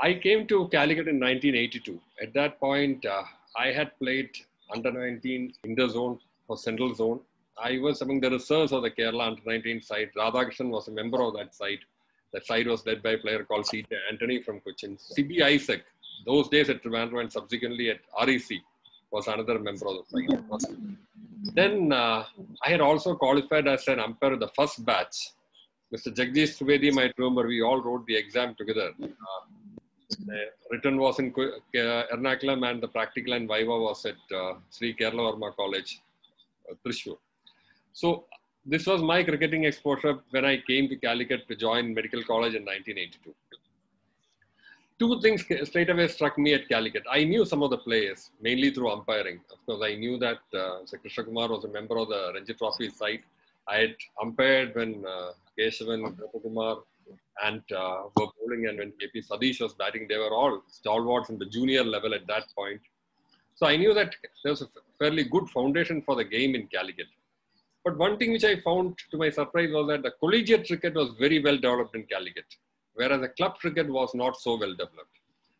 I came to Calicut in 1982. At that point, uh, I had played under 19 in the zone for Central Zone. I was among the reserves of the Kerala under 19 side. Radhakrishnan was a member of that side. That side was led by a player called C.J. Anthony from Cochin. C.B. Isaac, those days at Trivandrum and subsequently at REC, was another member of the side. Then uh, I had also qualified as an umpire the first batch. Mr. Jagdish Trivedi might remember we all wrote the exam together. Uh, the written was in Ernakulam and the practical and Viva was at uh, Sri Kerala Varma College, uh, Thrissur. So this was my cricketing exposure when I came to Calicut to join medical college in 1982. Two things straight away struck me at Calicut. I knew some of the players, mainly through umpiring. Of course, I knew that uh, Krishna Kumar was a member of the Ranji Trophy side. I had umpired when uh, Keshavan, Kumar, and uh, were bowling, and when KP Sadish was batting, they were all stalwarts in the junior level at that point. So I knew that there was a fairly good foundation for the game in Calicut. But one thing which I found to my surprise was that the collegiate cricket was very well developed in Calicut, whereas the club cricket was not so well developed.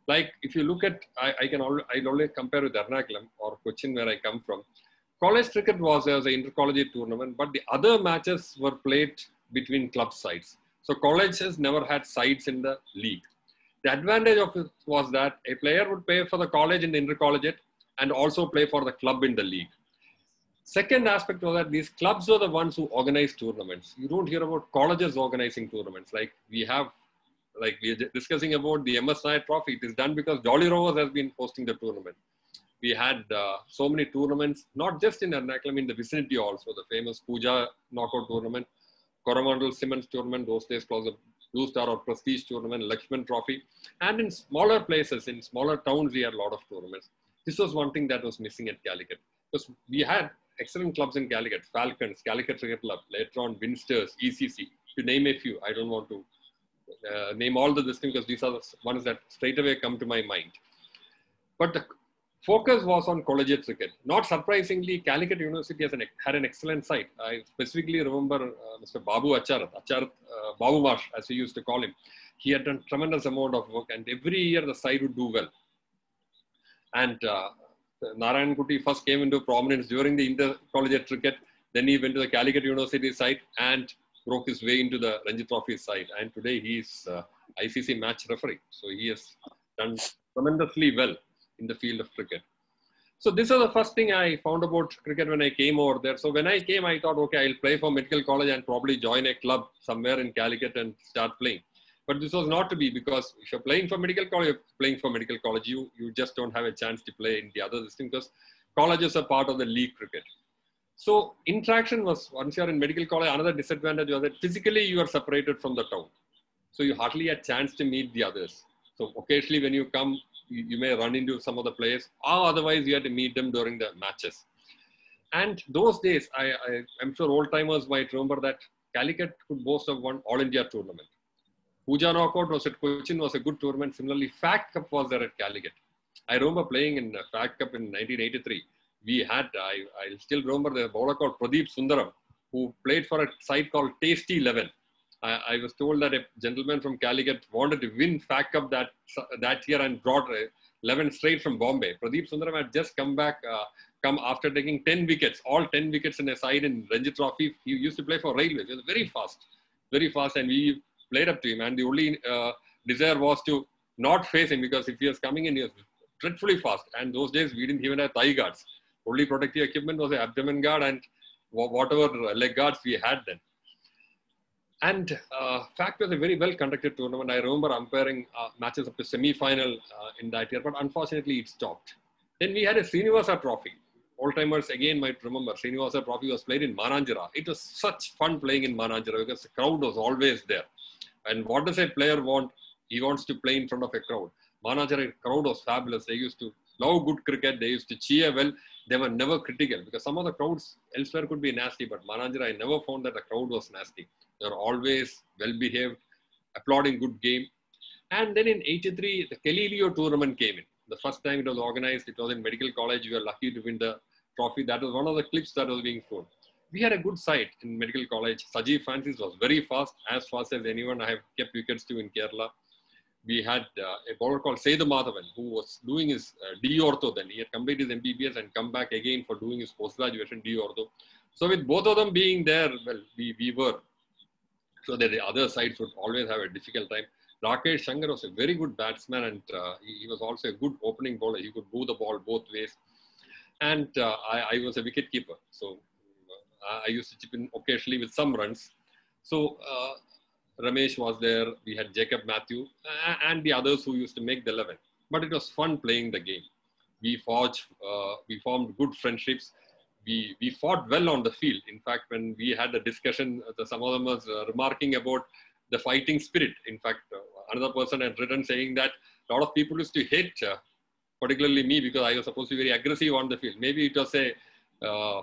Like if you look at, I, I can always, I'll only compare with Ernakulam or Cochin where I come from. College cricket was there was an intercollegiate tournament, but the other matches were played between club sides. So colleges never had sides in the league. The advantage of it was that a player would play for the college in the intercollegiate and also play for the club in the league. Second aspect was that these clubs were the ones who organized tournaments. You don't hear about colleges organizing tournaments. Like we have, like we are discussing about the MS Nair Trophy. It is done because Jolly Rovers has been hosting the tournament. We had uh, so many tournaments, not just in Ernakulam, in the vicinity also. The famous Puja knockout tournament, Coromandel Simmons tournament, those days called the Blue Star or Prestige tournament, Lakshman Trophy. And in smaller places, in smaller towns, we had a lot of tournaments. This was one thing that was missing at Calicut. Because we had excellent clubs in Calicut, Falcons, Calicut Cricket Club, later on Winsters, ECC, to name a few. I don't want to uh, name all the this because these are the ones that straight away come to my mind. But the focus was on collegiate cricket. Not surprisingly, Calicut University an, had an excellent site. I specifically remember uh, Mr. Babu Acharath, Acharath uh, Babu Marsh, as we used to call him. He had done tremendous amount of work, and every year the side would do well. And uh, Narayan Kuti first came into prominence during the intercollegiate cricket. Then he went to the Calicut University side and broke his way into the Ranji Trophy side. And today he is uh, ICC match referee. So he has done tremendously well in the field of cricket. So this is the first thing I found about cricket when I came over there. So when I came, I thought, okay, I'll play for medical college and probably join a club somewhere in Calicut and start playing. But this was not to be because if you're playing for medical college, you're playing for medical college, you, you just don't have a chance to play in the other system because colleges are part of the league cricket. So interaction was, once you're in medical college, another disadvantage was that physically you are separated from the town. So you hardly had chance to meet the others. So occasionally when you come, you, may run into some of the players or otherwise you had to meet them during the matches. And those days, I, I, I'm sure old timers might remember that Calicut could boast of one All India tournament. Puja Knockout was at Cochin was a good tournament. Similarly, FACT Cup was there at Calicut. I remember playing in uh, FACT Cup in 1983. We had, I, I still remember the bowler called Pradeep Sundaram, who played for a side called Tasty 11. I, I, was told that a gentleman from Calicut wanted to win FACT Cup that, that year and brought 11 straight from Bombay. Pradeep Sundaram had just come back, uh, come after taking 10 wickets, all 10 wickets in a side in Ranji Trophy. He used to play for Railways. He was very fast, very fast. And we played up to him. And the only uh, desire was to not face him because if he was coming in, he was dreadfully fast. And those days, we didn't even have thigh guards. Only protective equipment was the abdomen guard and whatever leg guards we had then. And uh, fact was a very well conducted tournament. I remember umpiring uh, matches up to semi final uh, in that year, but unfortunately it stopped. Then we had a Srinivasa trophy. Old timers again might remember Srinivasa trophy was played in Mananchira. It was such fun playing in Mananchira because the crowd was always there. And what does a player want? He wants to play in front of a crowd. Mananchira crowd was fabulous. They used to love good cricket. They used to cheer well. They were never critical because some of the crowds elsewhere could be nasty, but Mananchira, I never found that the crowd was nasty. They were always well behaved, applauding good game. And then in 83, the Kelly tournament came in. The first time it was organized, it was in medical college. We were lucky to win the trophy. That was one of the clips that was being shown. We had a good side in medical college. Sajeev Francis was very fast, as fast as anyone I have kept wickets to in Kerala. we had uh, a bowler called Sethu Madhavan who was doing his uh, D ortho then. He had completed his MBBS and come back again for doing his post graduation D ortho. So with both of them being there, well, we, we were so that the other sides would always have a difficult time. Rakesh Shankar was a very good batsman and uh, he, was also a good opening bowler. He could move the ball both ways. And uh, I, I, was a wicket keeper. So uh, I used to chip in occasionally with some runs. So uh, Ramesh was there. We had Jacob Matthew and the others who used to make the 11. But it was fun playing the game. We forged, uh, we formed good friendships. We, we fought well on the field. In fact, when we had a discussion, some of them was remarking about the fighting spirit. In fact, uh, another person had written saying that a lot of people used to hate, uh, particularly me, because I was supposed to be very aggressive on the field. Maybe it was a, uh,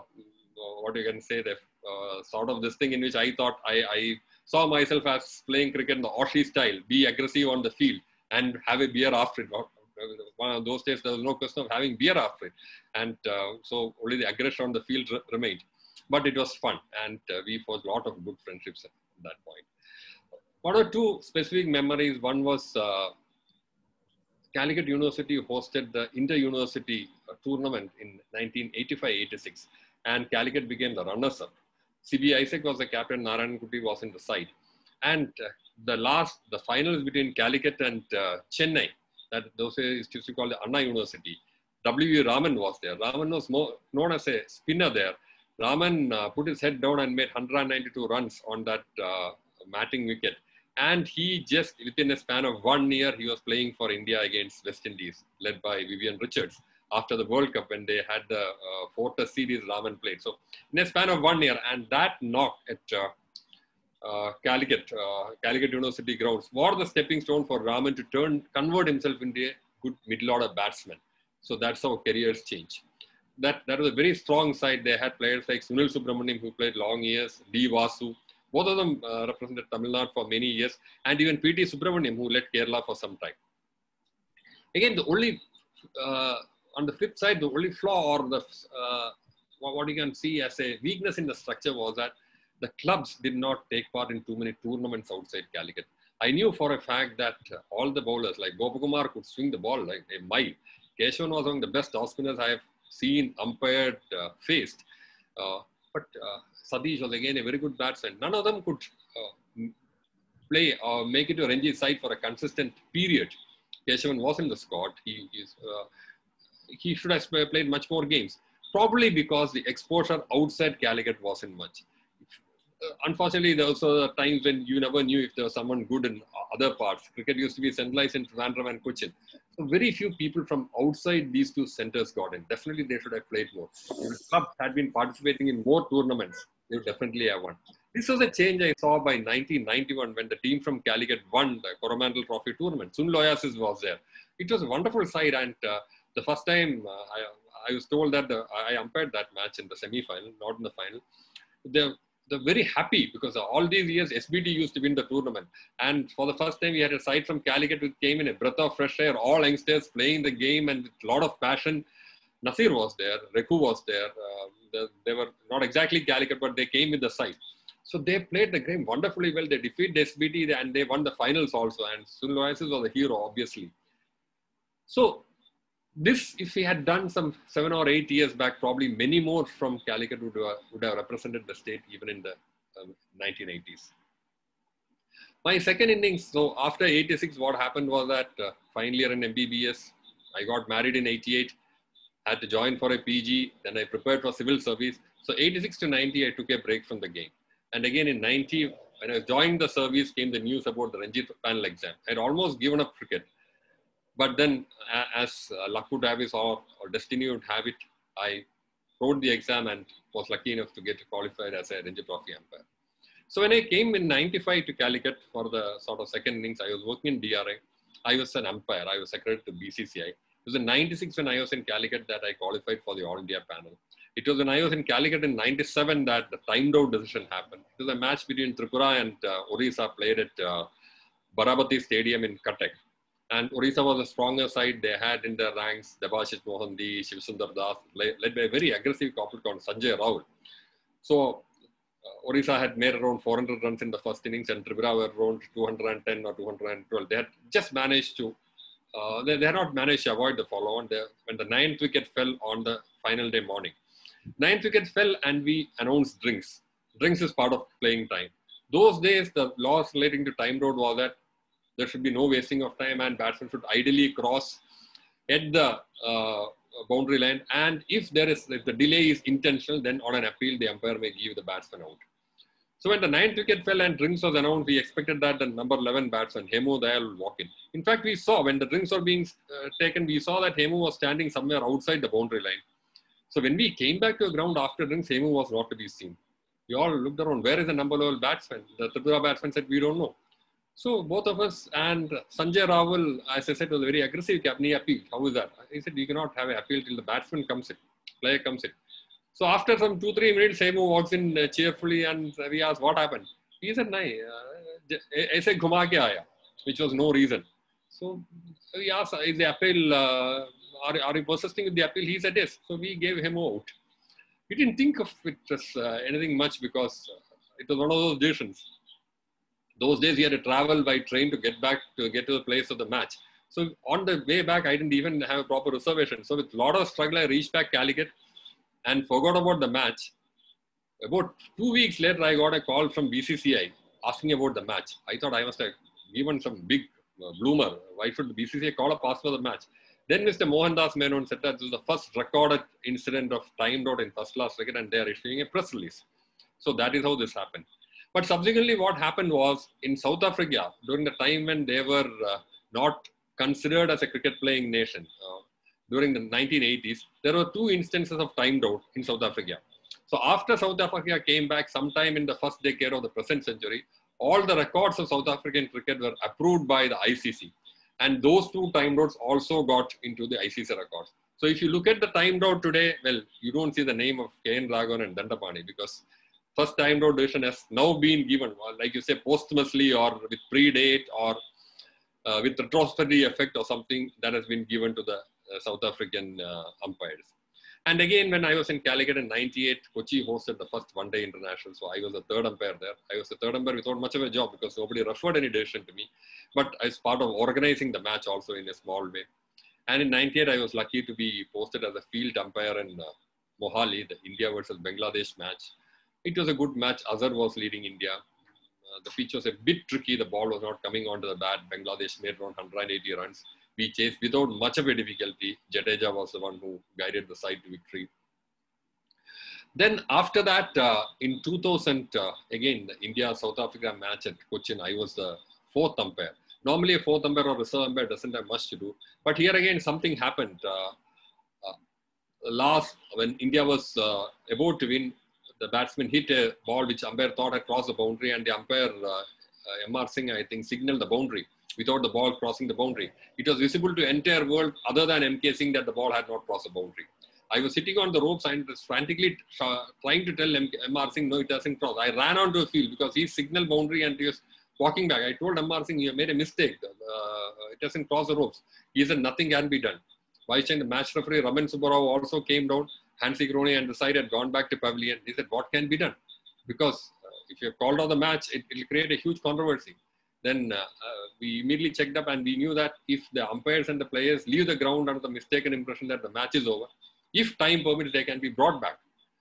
what you can say, the uh, sort of this thing in which I thought I, I, saw myself as playing cricket in the Aussie style, be aggressive on the field and have a beer after it. One of those days, there was no question of having beer after it. And uh, so only the aggression on the field remained. But it was fun and uh, we forged a lot of good friendships at that point. one or two specific memories. One was uh, Calicut University hosted the inter-university uh, tournament in 1985-86 and Calicut became the runners-up. CB Isaac was the captain, Narayan Kuti was in the side. And uh, the last, the finals between Calicut and uh, Chennai, that those used to call the Anna University. W.V. Raman was there. Raman was more, known as a spinner there. Raman uh, put his head down and made 192 runs on that uh, matting wicket. And he just, within a span of one year, he was playing for India against West Indies, led by Vivian Richards after the World Cup when they had the uh, Fortis series Raman played. So in a span of one year, and that knock at uh, Calicut, uh, Calicut University grounds was the stepping stone for Raman to turn, convert himself into a good middle order batsman. So that's how careers change. That, that was a very strong side. They had players like Sunil Subramaniam who played long years, D. Vasu, both of them uh, represented Tamil Nadu for many years, and even P.T. Subramaniam, who led Kerala for some time. Again, the only, uh, on the flip side, the only flaw or the uh, what you can see as a weakness in the structure was that the clubs did not take part in too many tournaments outside Calicut. I knew for a fact that all the bowlers like Gopakumar could swing the ball like a mile. Keshavan was among the best off spinners I have seen, umpired, uh, faced. Uh, but uh, Sadish was again a very good batsman. None of them could uh, play or make it to Ranji side for a consistent period. Keshavan was in the squad. He, uh, he should have played much more games. Probably because the exposure outside Calicut wasn't much. Unfortunately, there also times when you never knew if there was someone good in other parts. Cricket used to be centralized in Trivandrum and Cochin. So very few people from outside these two centers got in. Definitely they should have played more. If the club had been participating in more tournaments, they definitely have won. This was a change I saw by 1991 when the team from Calicut won the Coromandel Trophy tournament. Sunil Oasis was there. It was a wonderful side, and uh, the first time uh, I, I was told that the, I umpired that match in the semi-final, not in the final. They're, they're very happy because all these years SBT used to win the tournament, and for the first time we had a side from Calicut which came in a breath of fresh air. All youngsters playing the game and with a lot of passion. Nasir was there, Reku was there. Uh, the, they were not exactly Calicut, but they came with the side. So they played the game wonderfully well. They defeated SBT and they won the finals also. And Sun was a hero, obviously. So this, if we had done some seven or eight years back, probably many more from Calicut would, uh, would have represented the state even in the um, 1980s. My second innings, so after 86, what happened was that uh, final year in MBBS, I got married in 88 had to join for a PG, then I prepared for civil service. So 86 to 90, I took a break from the game. And again in 90, when I joined the service, came the news about the Ranji panel exam. I'd almost given up cricket. But then, as uh, luck would have it or, or destiny would have it, I wrote the exam and was lucky enough to get qualified as a Ranji Trophy umpire. So when I came in 95 to Calicut for the sort of second innings, I was working in DRA. I was an umpire. I was secretary to BCCI. It was in 96 when I was in Calicut that I qualified for the All India panel. It was when I was in Calicut in 97 that the timed out decision happened. It was a match between Tripura and uh, Orissa played at uh, Barabati Stadium in Cuttack. And Orissa was a stronger side. They had in their ranks Debashish Mohanty, Shivsundar Das, led by a very aggressive corporate called Sanjay Raul. So uh, Orissa had made around 400 runs in the first innings and Tripura were around 210 or 212. They had just managed to, uh, they, they had not managed to avoid the follow on. When the ninth wicket fell on the final day morning, ninth wicket fell and we announced drinks. Drinks is part of playing time. Those days, the laws relating to timed out was that there should be no wasting of time and batsmen should ideally cross at the uh, boundary line. And if there is, if the delay is intentional, then on an appeal, the umpire may give the batsman out. So when the ninth wicket fell and drinks was announced, we expected that the number 11 batsman, Hemulal Yadav, will walk in. In fact, we saw when the drinks were being uh, taken, we saw that Hemu was standing somewhere outside the boundary line. So when we came back to the ground after drinks, Hemu was not to be seen. We all looked around, where is the number 11 batsman? The Tripura batsman said, we don't know. So both of us and Sanjay Raul, as I said, was very aggressive captain. appeal. How is that? He said, you cannot have an appeal till the batsman comes in, player comes in. So after some two, three minutes, Hemu walks in uh, cheerfully and we asked, what happened? He said, nahi, uh, aise ghuma ke aaya, which was no reason. So we asked, is the appeal, uh, are, are you persisting with the appeal? He said, yes. So we gave him out. We didn't think of it as uh, anything much because uh, it was one of those decisions those days he had to travel by train to get back to get to the place of the match. So on the way back, I didn't even have a proper reservation. So with a lot of struggle, I reached back Calicut and forgot about the match. About two weeks later, I got a call from BCCI asking about the match. I thought I must have given some big uh, bloomer. Why should the BCCI call up ask for the match? Then Mr. Mohandas Menon said that this was the first recorded incident of timed out in first class cricket and they are issuing a press release. So that is how this happened. But subsequently, what happened was in South Africa, during the time when they were uh, not considered as a cricket playing nation, uh, during the 1980s, there were two instances of timed out in South Africa. So after South Africa came back sometime in the first decade of the present century, all the records of South African cricket were approved by the ICC. And those two timed outs also got into the ICC records. So if you look at the timed out today, well, you don't see the name of KN Raghavan and Dandapani because first time out decision has now been given, like you say, posthumously or with predate or uh, with retrospective effect or something that has been given to the uh, South African uh, umpires. And again, when I was in Calicut in 98, Kochi hosted the first one day international. So I was the third umpire there. I was the third umpire without much of a job because nobody referred any decision to me. But as part of organizing the match also in a small way. And in 98, I was lucky to be posted as a field umpire in uh, Mohali, the India versus Bangladesh match. It was a good match. Azhar was leading India. Uh, the pitch was a bit tricky. The ball was not coming onto the bat. Bangladesh made around 180 runs. We chased without much of a difficulty. Jadeja was the one who guided the side to victory. Then after that, uh, in 2000, uh, again, the India-South Africa match at Cochin, I was the fourth umpire. Normally, a fourth umpire or reserve umpire doesn't have much to do. But here again, something happened. Uh, uh last, when India was uh, about to win, the batsman hit a ball which umpire thought had crossed the boundary, and the umpire, uh, M.R. Singh, I think, signaled the boundary without the ball crossing the boundary. It was visible to entire world other than M.K. Singh that the ball had not crossed the boundary. I was sitting on the ropes and frantically trying to tell M.R. Singh, no, it doesn't cross. I ran onto a field because he signaled boundary and he was walking back. I told M.R. Singh, you made a mistake. Uh, it doesn't cross the ropes. He said, nothing can be done. Vice the match referee Raman Subba Row also came down Hansie Cronje and the side had gone back to pavilion. He said, what can be done? Because uh, if you called off the match, it will create a huge controversy. Then uh, uh, we immediately checked up and we knew that if the umpires and the players leave the ground under the mistaken impression that the match is over, if time permits, they can be brought back.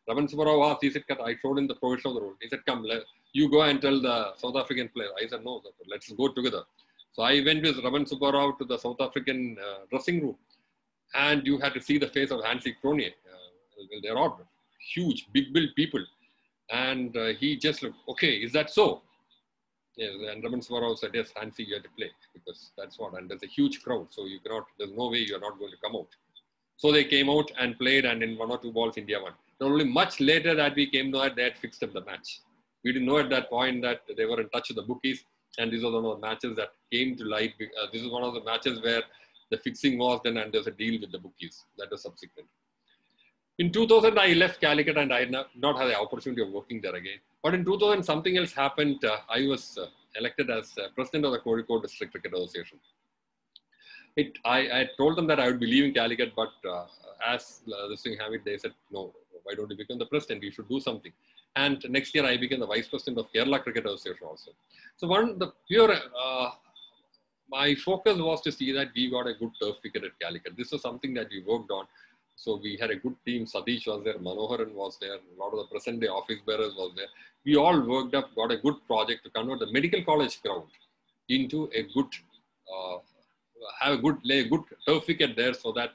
Raman Subba Row asked, he said, I showed him the provision of the rule. He said, come, you go and tell the South African player. I said, no, let's go together. So I went with Raman Subba Row to the South African uh, dressing room and you had to see the face of Hansie Cronje they're all huge, big built people. And uh, he just looked, okay, is that so? Yes, and Raman Subba Row said, yes, Hansie, you have to play because that's what, and there's a huge crowd, so you cannot, there's no way you're not going to come out. So they came out and played, and in one or two balls, India won. Not only much later that we came to that, they had fixed up the match. We didn't know at that point that they were in touch with the bookies, and this was one of the matches that came to light. Uh, this is one of the matches where the fixing was done, and there's a deal with the bookies that was subsequent. In 2000, I left Calicut and I not, had the opportunity of working there again. But in 2000, something else happened. Uh, I was uh, elected as uh, president of the Kozhikode District Cricket Association. It, I, I, told them that I would be leaving Calicut, but uh, as uh, this thing it, they said, no, why don't you become the president? You should do something. And next year, I became the vice president of Kerala Cricket Association also. So one, the pure, uh, my focus was to see that we got a good turf wicket at Calicut. This was something that we worked on. So we had a good team. Sadish was there, Manoharan was there, a lot of the present day office bearers was there. We all worked up, got a good project to convert the medical college ground into a good, uh, have a good, lay a good turf wicket there so that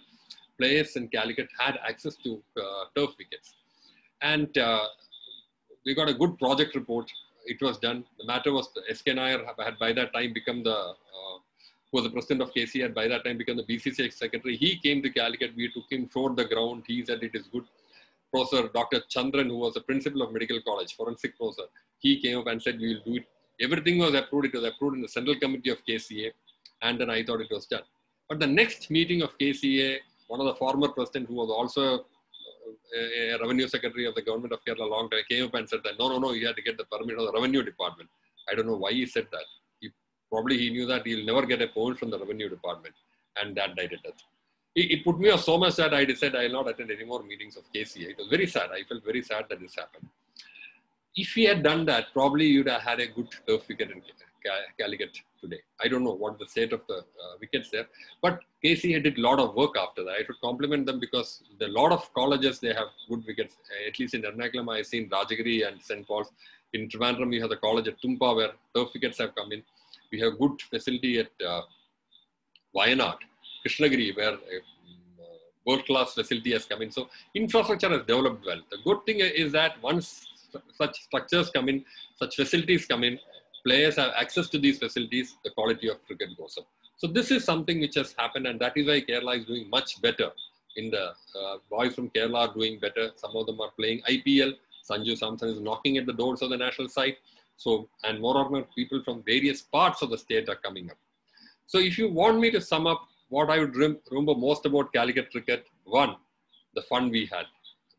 players in Calicut had access to uh, turf wickets. And uh, we got a good project report. It was done. The matter was SK Nair had by that time become the uh, was the president of KC had by that time became the BCCI secretary. He came to Calicut. We took him, showed the ground. He said it is good. Professor Dr. Chandran, who was the principal of Medical College, forensic professor, he came up and said we will do it. Everything was approved. It was approved in the central committee of KCA, and then I thought it was done. But the next meeting of KCA, one of the former president who was also uh, a, a revenue secretary of the government of Kerala long time came up and said that no, no, no, you had to get the permit of the revenue department. I don't know why he said that. Probably he knew that he'll never get a permit from the revenue department, and that died at death. It, it put me off so much that I decided I'll not attend any more meetings of KCA. It was very sad. I felt very sad that this happened. If he had done that, probably you'd have had a good turf wicket in Calicut today. I don't know what the state of the uh, wickets there, but KC did a lot of work after that. I should compliment them because a lot of colleges they have good wickets. At least in Ernakulam, I've seen Rajagiri and St. Paul's. In Trivandrum, we have the college at Thumba where turf wickets have come in. We have good facility at uh, Wayanad, Krishnagiri, where a uh, world-class facility has come in. So infrastructure has developed well. The good thing is that once such structures come in, such facilities come in, players have access to these facilities, the quality of cricket goes up. So this is something which has happened, and that is why Kerala is doing much better. In the uh, boys from Kerala are doing better. Some of them are playing IPL. Sanju Samson is knocking at the doors of the national side. So, and more or more people from various parts of the state are coming up. So, if you want me to sum up what I would remember most about Calicut cricket, one, the fun we had.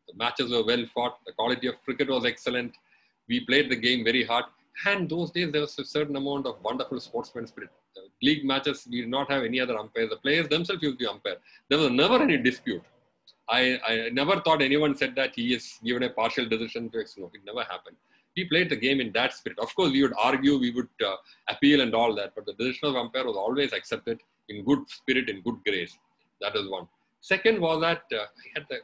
The matches were well fought. The quality of cricket was excellent. We played the game very hard. And those days, there was a certain amount of wonderful sportsman spirit. The league matches, we did not have any other umpire. The players themselves used the umpire. There was never any dispute. I, I never thought anyone said that he is given a partial decision to X. No, it never happened. We played the game in that spirit. Of course, we would argue, we would uh, appeal and all that, but the decision of umpire was always accepted in good spirit, in good grace. That is one. Second was that uh, I had the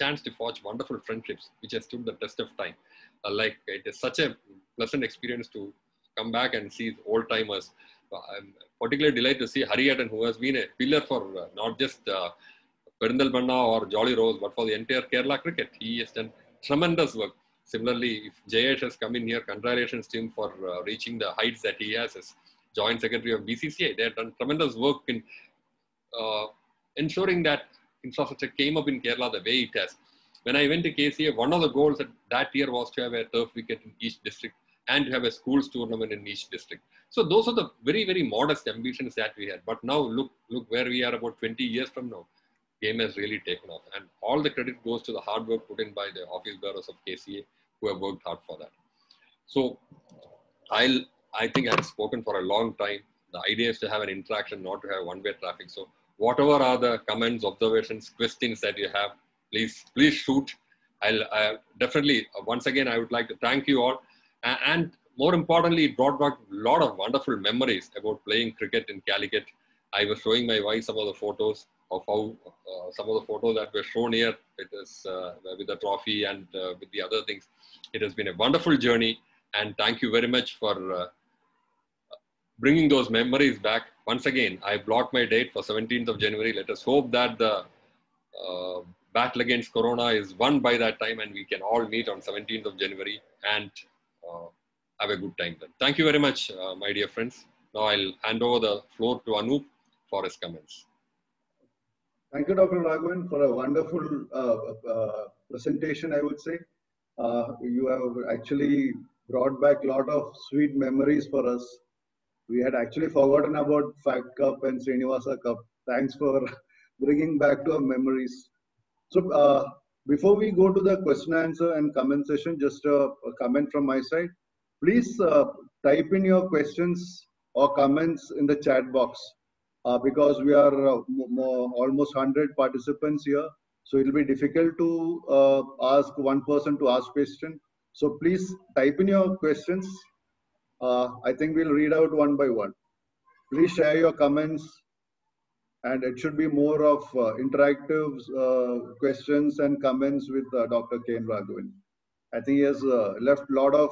chance to forge wonderful friendships, which has stood the test of time. Uh, like it is such a pleasant experience to come back and see old timers. Uh, I'm particularly delighted to see Hariharan, who has been a pillar for uh, not just uh, Perinthalmanna or Jolly Rovers, but for the entire Kerala cricket. He has done tremendous work. Similarly, if Jayesh has come in here, congratulations to him for uh, reaching the heights that he has as Joint Secretary of BCCI. They have done tremendous work in uh, ensuring that infrastructure came up in Kerala the way it has. When I went to KCA, one of the goals that, that year was to have a turf wicket in each district and to have a schools tournament in each district. So those are the very, very modest ambitions that we had. But now look, look where we are about 20 years from now. Game has really taken off. And all the credit goes to the hard work put in by the office bearers of KCA who have worked hard for that. So I'll, I think I've spoken for a long time. The idea is to have an interaction, not to have one-way traffic. So whatever are the comments, observations, questions that you have, please, please shoot. I'll uh, definitely, uh, once again, I would like to thank you all and more importantly, it brought back a lot of wonderful memories about playing cricket in Calicut. I was showing my wife some of the photos of how uh, some of the photos that were shown here. It is uh, with the trophy and uh, with the other things. It has been a wonderful journey, and thank you very much for uh, bringing those memories back. Once again, I blocked my date for 17th of January. Let us hope that the uh, battle against Corona is won by that time, and we can all meet on 17th of January and uh, have a good time then. Thank you very much, my dear friends. Now I'll hand over the floor to Anup for his comments. Thank you, Dr. Raghavan, for a wonderful uh, uh, presentation, I would say. Uh, you have actually brought back a lot of sweet memories for us. We had actually forgotten about FACT Cup and Srinivasa Cup. Thanks for bringing back to our memories. So, uh, before we go to the question answer and comment session, just a, a comment from my side. Please uh, type in your questions or comments in the chat box uh, because we are uh, almost 100 participants here. So it will be difficult to uh, ask one person to ask question. So please type in your questions. Uh, I think we'll read out one by one. Please share your comments and it should be more of uh, interactive uh, questions and comments with uh, Dr. KN Raghavan. I think he has left a lot of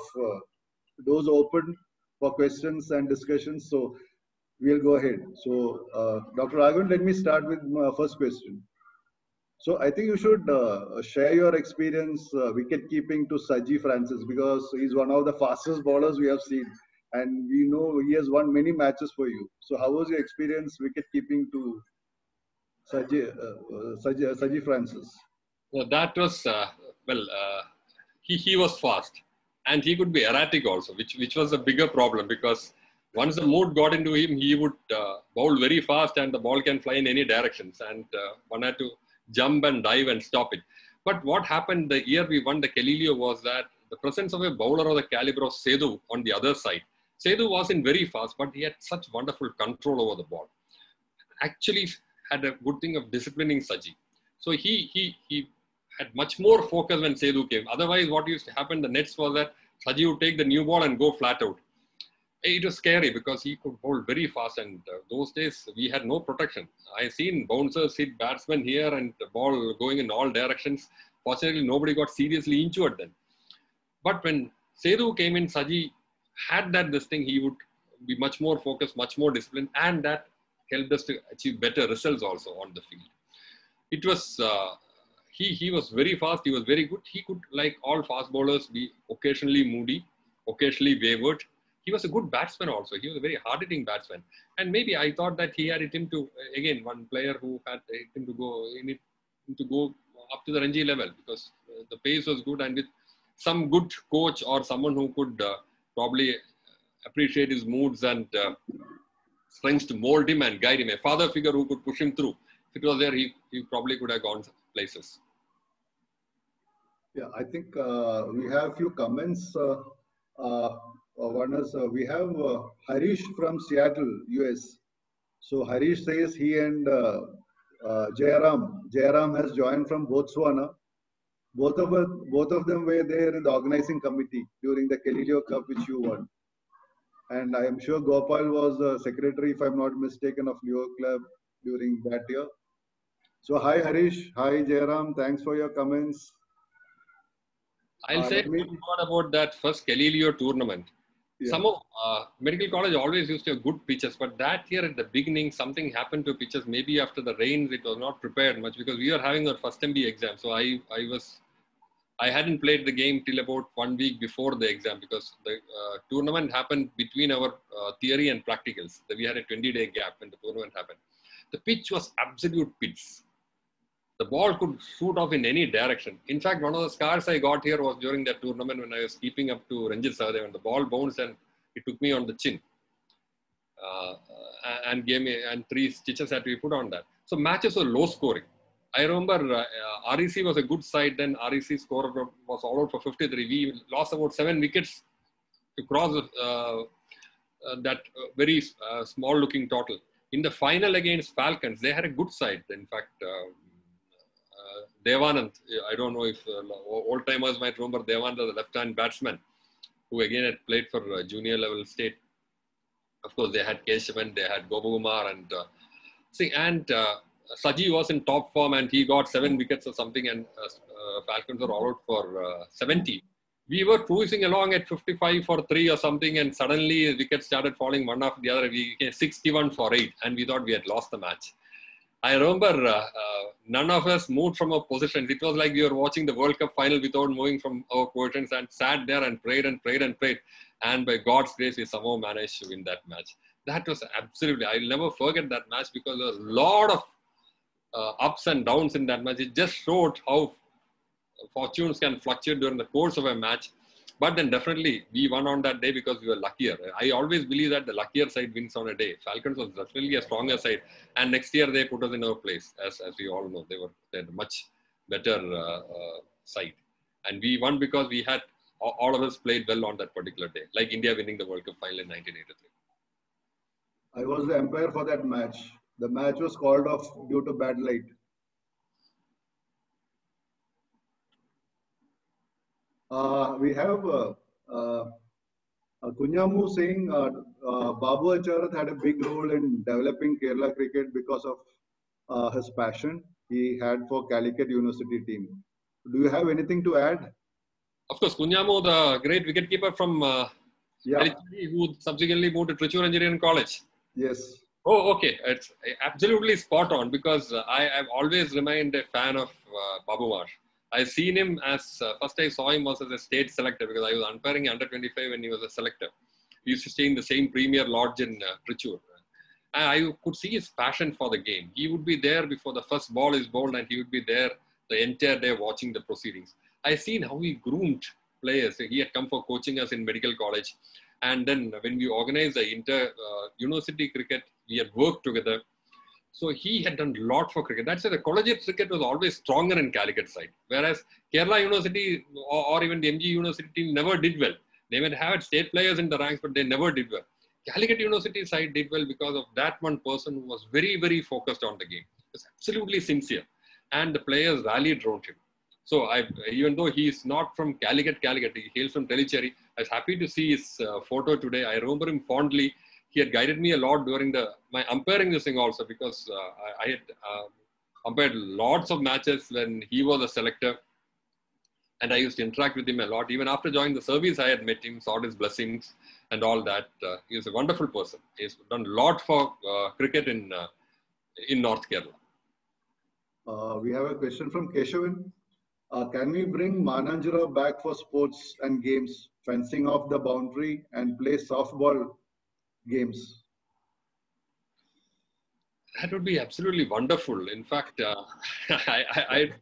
doors open for questions and discussions. So we'll go ahead. So uh, Dr. Raghavan, let me start with my first question. So I think you should share your experience wicket keeping to Saji Francis because he's one of the fastest bowlers we have seen and we know he has won many matches for you. So how was your experience wicket keeping to Saji, uh, Saji, Saji Francis? Well, that was uh, well. Uh, he he was fast, and he could be erratic also, which which was a bigger problem because once the mood got into him, he would uh, bowl very fast, and the ball can fly in any directions, and uh, one had to jump and dive and stop it. But what happened the year we won the Kelly was that the presence of a bowler of the caliber of Sethu on the other side Sethu wasn't very fast, but he had such wonderful control over the ball. Actually, had a good thing of disciplining Saji. So he he he had much more focus when Sethu came. Otherwise, what used to happen, the nets was that Saji would take the new ball and go flat out. It was scary because he could bowl very fast, and uh, those days we had no protection. I seen bouncers hit batsmen here and the ball going in all directions. Fortunately, nobody got seriously injured then. But when Sethu came in, Saji had that this thing, he would be much more focused, much more disciplined, and that helped us to achieve better results also on the field. It was uh, he he was very fast. He was very good. He could, like all fast bowlers, be occasionally moody, occasionally wayward. He was a good batsman also. He was a very hard-hitting batsman, and maybe I thought that he had it him to again one player who had it him to go in it to go up to the Ranji level because uh, the pace was good and with some good coach or someone who could uh, probably appreciate his moods and uh, strengths to mold him and guide him. A father figure who could push him through. If it was there, he, he probably could have gone places. Yeah, I think uh, we have a few comments. Uh, uh one is uh, we have uh, Harish from Seattle, US. So Harish says he and uh, Jayaram, Jayaram has joined from Botswana both of us, both of them were there in the organizing committee during the Kelly Cup, which you won. And I am sure Gopal was the secretary, if I'm not mistaken, of Leo Club during that year. So hi Harish, hi Jairam, thanks for your comments. I'll uh, say me... about that first Kelly tournament. Yeah. Some of uh, medical college always used to have good pitches, but that year at the beginning, something happened to pitches. Maybe after the rains, it was not prepared much because we were having our first MB exam. So I, I was I hadn't played the game till about one week before the exam because the uh, tournament happened between our uh, theory and practicals. That we had a 20 day gap when the tournament happened. The pitch was absolute pitch. The ball could shoot off in any direction. In fact, one of the scars I got here was during that tournament when I was keeping up to Ranjit Sahadev and the ball bounced and it took me on the chin. Uh, and gave me and three stitches had to be put on that. So matches were low scoring. I remember uh, REC was a good side. Then REC score was all out for 53. We lost about seven wickets to cross uh, uh, that very uh, small looking total. In the final against Falcons, they had a good side. In fact, uh, Devanand, I don't know if old timers might remember Devanand, the left hand batsman, who again had played for junior level state. Of course, they had Keshavan, they had Gopakumar, and see, and Saji was in top form and he got seven wickets or something, and uh, uh Falcons were all out for uh, 70. We were cruising along at 55 for three or something, and suddenly wickets started falling one after the other. We came 61 for eight, and we thought we had lost the match. I remember uh, uh, none of us moved from our positions. It was like we were watching the World Cup final without moving from our positions and sat there and prayed and prayed and prayed. And by God's grace, we somehow managed to win that match. That was absolutely, I'll never forget that match because there was a lot of uh, ups and downs in that match. It just showed how fortunes can fluctuate during the course of a match. But then definitely we won on that day because we were luckier. I always believe that the luckier side wins on a day. Falcons was definitely a stronger side. And next year they put us in our place. As, as we all know, they were they had a much better uh, uh, side. And we won because we had all of us played well on that particular day, like India winning the World Cup final in 1983. I was the umpire for that match. The match was called off due to bad light. Uh, we have uh, uh, uh, Kunyamu saying uh, uh, Babu Acharath had a big role in developing Kerala cricket because of uh, his passion he had for Calicut University team. Do you have anything to add? Of course, Kunyamu, the great wicketkeeper from uh, Yeah. Velicheri, who subsequently moved to Trichur Engineering College. Yes. Oh, okay. It's absolutely spot on because I have always remained a fan of uh, Babu Marsh. I seen him as uh, first I saw him was as a state selector because I was umpiring under 25 when he was a selector. We used to stay in the same Premier Lodge in uh, Trichur. And I could see his passion for the game. He would be there before the first ball is bowled and he would be there the entire day watching the proceedings. I seen how he groomed players. He had come for coaching us in medical college. And then when we organized the inter uh, university cricket, we had worked together. So he had done a lot for cricket. That's why the collegiate cricket was always stronger in Calicut side. Whereas Kerala University or, or even the MG University team never did well. They might have had state players in the ranks, but they never did well. Calicut University side did well because of that one person who was very, very focused on the game. He was absolutely sincere. And the players rallied around him. So I, even though he is not from Calicut, Calicut, he hails from Tellicherry. I was happy to see his uh, photo today. I remember him fondly. He had guided me a lot during the my umpiring this thing also because uh, I, I, had uh, umpired lots of matches when he was a selector, and I used to interact with him a lot. Even after joining the service, I had met him, sought his blessings, and all that. Uh, he is a wonderful person. He's done a lot for uh, cricket in uh, in North Kerala. Uh, we have a question from Keshavan. Uh, can we bring Mananchira back for sports and games, fencing off the boundary and play softball games? That would be absolutely wonderful. In fact, uh, I, I,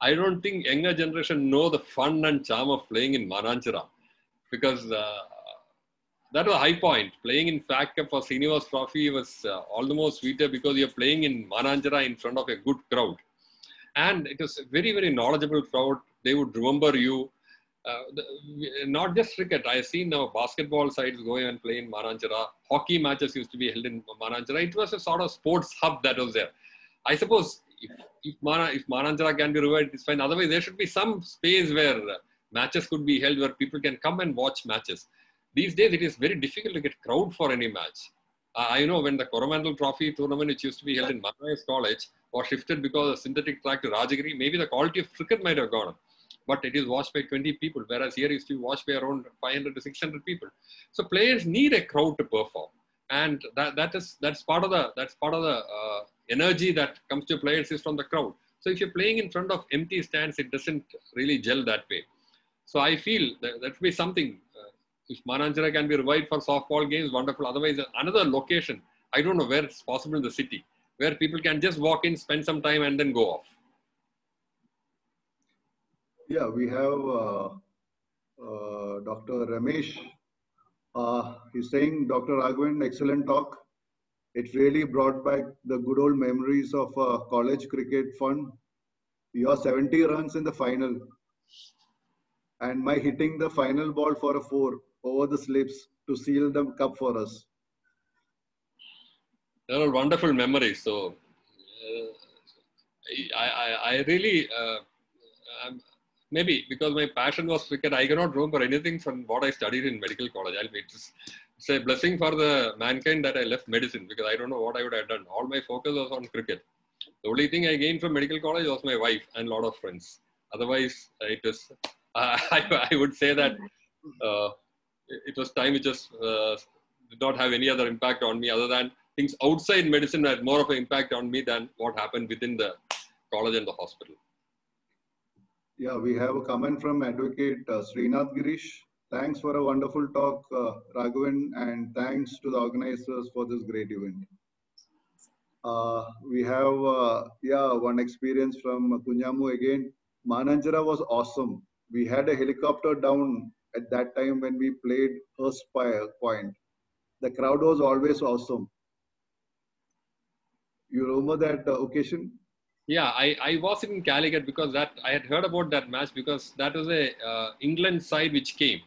I, don't think younger generation know the fun and charm of playing in Mananchira because uh, that was a high point. Playing in FACT Cup for Seniors Trophy was uh, all the more sweeter because you're playing in Mananchira in front of a good crowd. And it was a very, very knowledgeable crowd. They would remember you. Uh, the, not just cricket. I have seen now basketball sides going and play in Mananchira. Hockey matches used to be held in Mananchira. It was a sort of sports hub that was there. I suppose if, if, Mana, if Mananchira can be revived, it's fine. Otherwise, there should be some space where matches could be held where people can come and watch matches. These days, it is very difficult to get crowd for any match. Uh, I know when the Coromandel Trophy tournament, which used to be held in Maharaja's College, was shifted because of synthetic track to Rajagiri, maybe the quality of cricket might have gone up. But it is watched by 20 people, whereas here used to watched by around 500 to 600 people. So players need a crowd to perform, and that, that is that's part of the that's part of the uh, energy that comes to players is from the crowd. So if you're playing in front of empty stands, it doesn't really gel that way. So I feel that that be something. Uh, if Mananchira can be revived for softball games, wonderful. Otherwise, another location. I don't know where it's possible in the city where people can just walk in, spend some time, and then go off. Yeah, we have uh, uh, Dr. Ramesh. Uh, he's saying, Dr. Raghavan, excellent talk. It really brought back the good old memories of uh, college cricket fun. Your 70 runs in the final, and my hitting the final ball for a four over the slips to seal the cup for us. There are wonderful memories. So uh, I, I, I, really, uh, maybe because my passion was cricket, I cannot remember anything from what I studied in medical college. I'll it's a blessing for the mankind that I left medicine because I don't know what I would have done. All my focus was on cricket. The only thing I gained from medical college was my wife and a lot of friends. Otherwise, it was, I, I would say that uh, it was time which just uh, did not have any other impact on me other than things outside medicine had more of an impact on me than what happened within the college and the hospital. Yeah, we have a comment from Advocate uh, Srinath Girish. Thanks for a wonderful talk, uh, and thanks to the organizers for this great event. Uh, we have, uh, yeah, one experience from Kunyamu again. Mananchira was awesome. We had a helicopter down at that time when we played Hurst Point. The crowd was always awesome. You remember that uh, occasion? Yeah, I, I was in Calicut because that I had heard about that match because that was a uh, England side which came.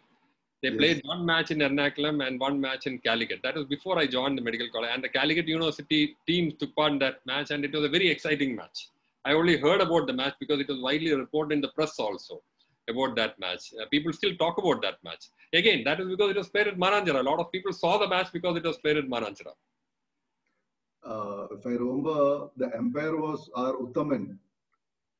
They yes. played one match in Ernakulam and one match in Calicut. That was before I joined the medical college. And the Calicut University team took part in that match, and it was a very exciting match. I only heard about the match because it was widely reported in the press also. about that match. Uh, people still talk about that match. Again, that is because it was played at Mananchira. A lot of people saw the match because it was played at Mananchira. Uh, if I remember, the umpire was our Uttaman.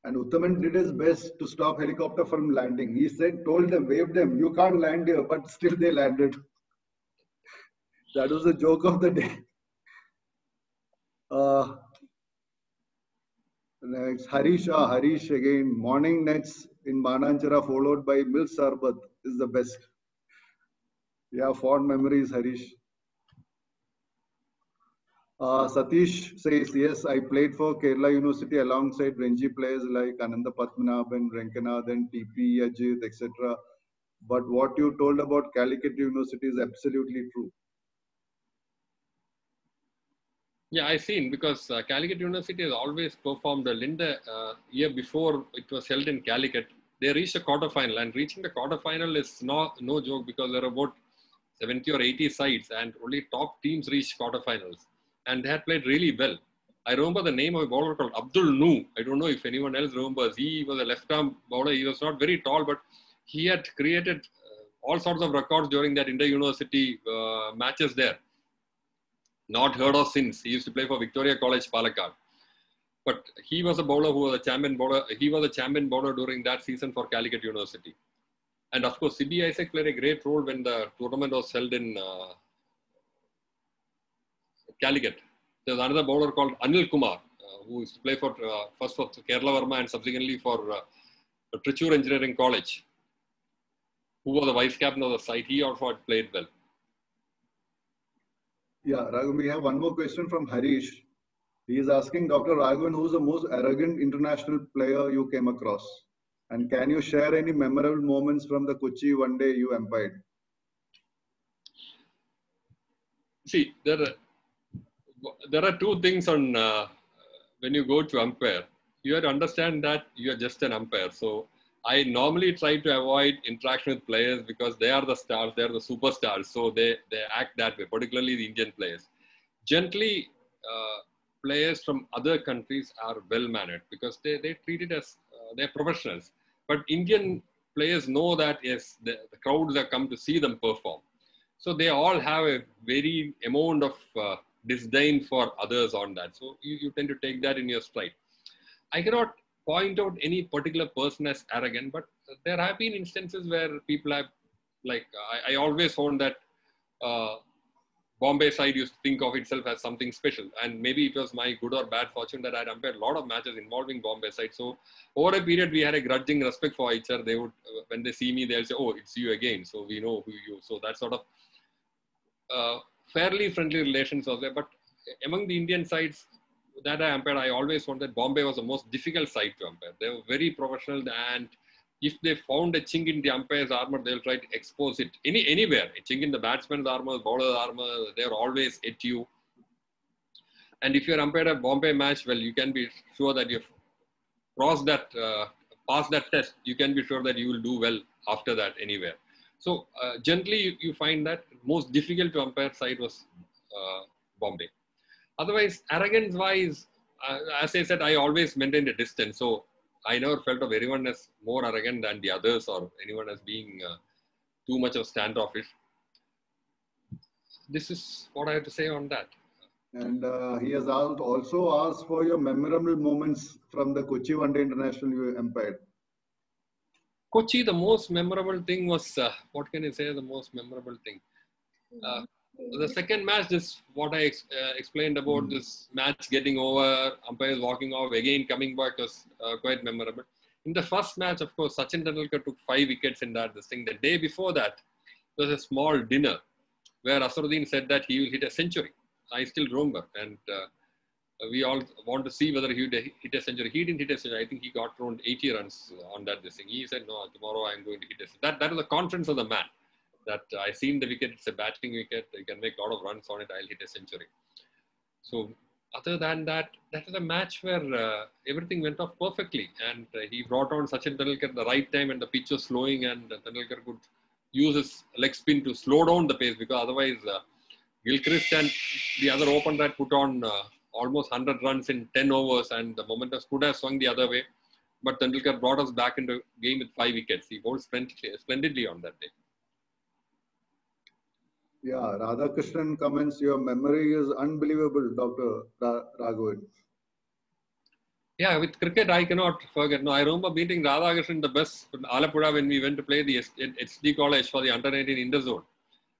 And Uttaman did his best to stop helicopter from landing. He said, told them, waved them, you can't land here, but still they landed. that was the joke of the day. Uh, next, Harish, ah, Harish again. Morning nets in Mananchira followed by Mil Sarbat is the best. Yeah, fond memories, Harish. Uh, Satish says, yes, I played for Kerala University alongside Ranji players like Ananda Padmanabhan, Renkanathan, TP, Ajit, etc. But what you told about Calicut University is absolutely true. Yeah, I've seen because uh, Calicut University has always performed the uh, year before it was held in Calicut, they reached a quarterfinal, and reaching the quarterfinal is no no joke because there are about 70 or 80 sides, and only top teams reach quarterfinals, and they had played really well. I remember the name of a bowler called Abdul Nu. I don't know if anyone else remembers. He was a left-arm bowler. He was not very tall, but he had created uh, all sorts of records during that inter-university uh, matches there not heard of since. He used to play for Victoria College, Palakkad. But he was a bowler who was a champion bowler. He was a champion bowler during that season for Calicut University. And of course, CB Isaac played a great role when the tournament was held in uh, Calicut. There's another bowler called Anil Kumar, uh, who used to play for uh, first for Kerala Varma and subsequently for uh, Trichur Engineering College, who was the vice captain of the side. He also played well. Yeah, Raghavan, we have one more question from Harish. He is asking Dr. Raghavan, who's the most arrogant international player you came across? And can you share any memorable moments from the Kochi one day you umpired? See, there are, there are two things on uh, when you go to umpire. You have to understand that you are just an umpire. So I normally try to avoid interaction with players because they are the stars, they are the superstars. So they, they act that way, particularly the Indian players. Gently, uh, players from other countries are well mannered because they, they treat it as uh, they're professionals. But Indian players know that yes, the, the, crowds have come to see them perform. So they all have a very amount of uh, disdain for others on that. So you, you tend to take that in your stride. I cannot point out any particular person as arrogant, but there have been instances where people have, like, I, I always found that uh, Bombay side used to think of itself as something special. And maybe it was my good or bad fortune that I'd umpired a lot of matches involving Bombay side. So over a period, we had a grudging respect for each other. They would, when they see me, they'll say, oh, it's you again. So we know who you. So that sort of uh, fairly friendly relations there. But among the Indian sides, that I umpired, I always found that Bombay was the most difficult side to umpire. They were very professional, and if they found a chink in the umpire's armor, they'll try to expose it any anywhere. A chink in the batsman's armor, bowler's armor, they're always at you. And if you're umpired a Bombay match, well, you can be sure that you've crossed that, uh, passed that test. You can be sure that you will do well after that anywhere. So uh, generally, you, you, find that most difficult to umpire side was uh, Bombay. Otherwise, arrogance wise, uh, as I said, I always maintained a distance. So I never felt of anyone as more arrogant than the others or anyone as being uh, too much of standoffish. This is what I have to say on that. And uh, he has also asked for your memorable moments from the Kochi One Day International you umpired. Kochi, the most memorable thing was uh, what can I say? The most memorable thing. Uh, the second match is what I ex- uh, explained about mm-hmm. this match getting over, umpires walking off, again coming back was uh, quite memorable. In the first match, of course, Sachin Tendulkar took five wickets in that. This thing. The day before that, there was a small dinner where Azharuddin said that he will hit a century. I still remember, and uh, we all want to see whether he would hit a century. He didn't hit a century. I think he got around 80 runs on that. This thing. He said, "No, tomorrow I'm going to hit a." Century. That that was the confidence of the man that I seen the wicket, it's a batting wicket, you can make a lot of runs on it, I'll hit a century. So other than that, that was a match where uh, everything went off perfectly. And uh, he brought on Sachin Tendulkar at the right time and the pitch was slowing and uh, Tendulkar could use his leg spin to slow down the pace because otherwise uh, Gilchrist and the other opener had put on uh, almost 100 runs in 10 overs and the momentum could have swung the other way. but Tendulkar brought us back into game with five wickets. He bowled splendidly, splendidly on that day. Yeah, Radhakrishnan comments, your memory is unbelievable, Dr. Ra- Raghavan. Yeah, with cricket, I cannot forget. No, I remember meeting Radhakrishnan the best in Alappuzha when we went to play the SD College for the under 19 interzone.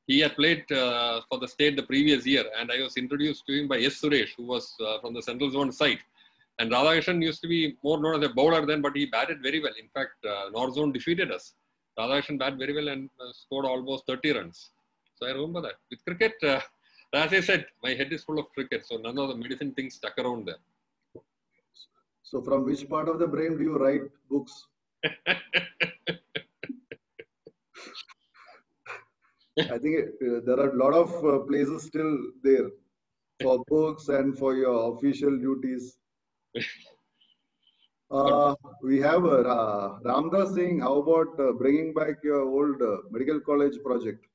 He had played uh, for the state the previous year, and I was introduced to him by S. Suresh, who was uh, from the central zone side. And Radhakrishnan used to be more known as a bowler then, but he batted very well. In fact, uh, North Zone defeated us. Radhakrishnan batted very well and uh, scored almost 30 runs. So I remember that. With cricket, uh, as I said, my head is full of cricket, so none of the medicine things stuck around there. So, from which part of the brain do you write books? I think uh, there are a lot of uh, places still there for books and for your official duties. Uh, we have uh, Ramdas saying, how about uh, bringing back your old uh, medical college project?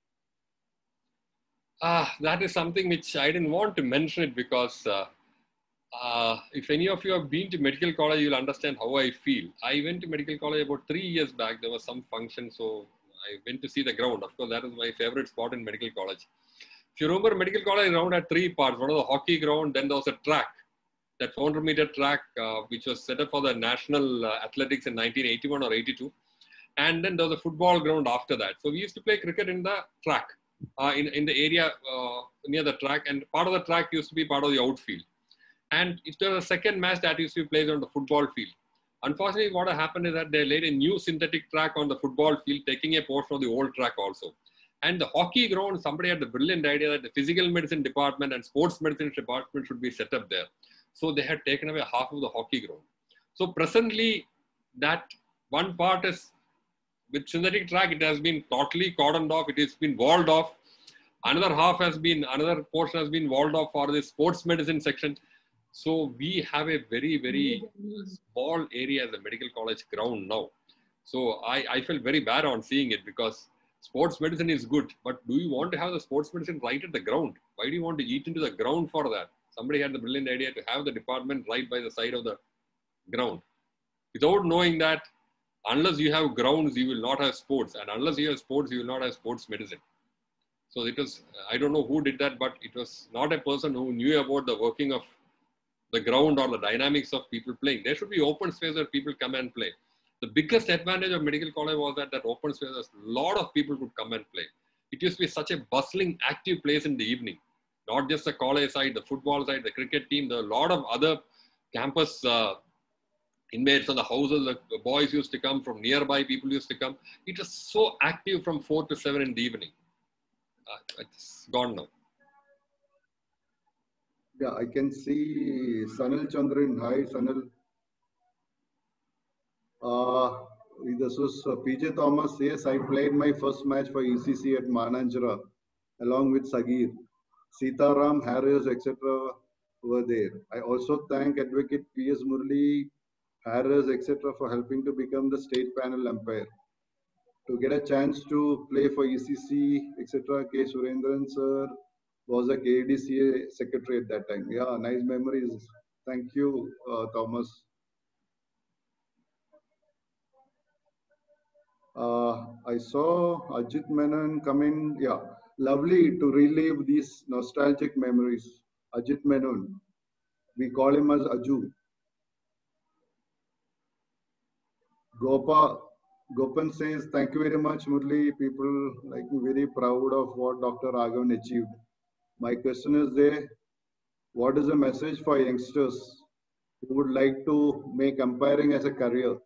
Ah, that is something which I didn't want to mention it because uh, uh, if any of you have been to medical college, you'll understand how I feel. I went to medical college about three years back. There was some function, so I went to see the ground. Of course, that is my favorite spot in medical college. If you remember, medical college ground had three parts. One was the hockey ground, then there was a track, that 400 meter track, uh, which was set up for the national uh, athletics in 1981 or 82. And then there was a football ground after that. So we used to play cricket in the track, uh, in, in the area uh, near the track. And part of the track used to be part of the outfield. And if there was a second match that used to be played on the football field. Unfortunately, what happened is that they laid a new synthetic track on the football field, taking a portion of the old track also. And the hockey ground, somebody had the brilliant idea that the physical medicine department and sports medicine department should be set up there. So they had taken away half of the hockey ground. So presently, that one part is with synthetic track, it has been totally cordoned off. It has been walled off. Another half has been, another portion has been walled off for the sports medicine section. So we have a very, very small area as a medical college ground now. So I, I felt very bad on seeing it because sports medicine is good, but do you want to have the sports medicine right at the ground? Why do you want to eat into the ground for that? Somebody had the brilliant idea to have the department right by the side of the ground. Without knowing that, unless you have grounds, you will not have sports. And unless you have sports, you will not have sports medicine. So it was, I don't know who did that, but it was not a person who knew about the working of the ground or the dynamics of people playing. There should be open space where people come and play. The biggest advantage of medical college was that that open space, a lot of people could come and play. It used to be such a bustling, active place in the evening. Not just the college side, the football side, the cricket team. There are a lot of other campus uh, inmates on the houses. The boys used to come from nearby. People used to come. It was so active from four to seven in the evening. Uh, it's gone now. Yeah, I can see Sanal Chandran. Hi, Sanal. Uh, this was uh, PJ Thomas. Yes, I played my first match for ECC at Mananchira along with Sagir. Sitaram, Harris, etc. were there. I also thank Advocate P.S. Murli, Harris, etc. for helping to become the state panel umpire. To get a chance to play for ECC, etc. K. Surendran sir was a KDCA secretary at that time. Yeah, nice memories. Thank you, uh, Thomas. Uh, I saw Ajit Menon come in. Yeah, lovely to relive these nostalgic memories. Ajit Menon. We call him as Aju. Gopa, Gopan says, thank you very much, Murli. People like me very proud of what Dr. Raghavan achieved. My question is there, what is the message for youngsters who would like to make umpiring as a career?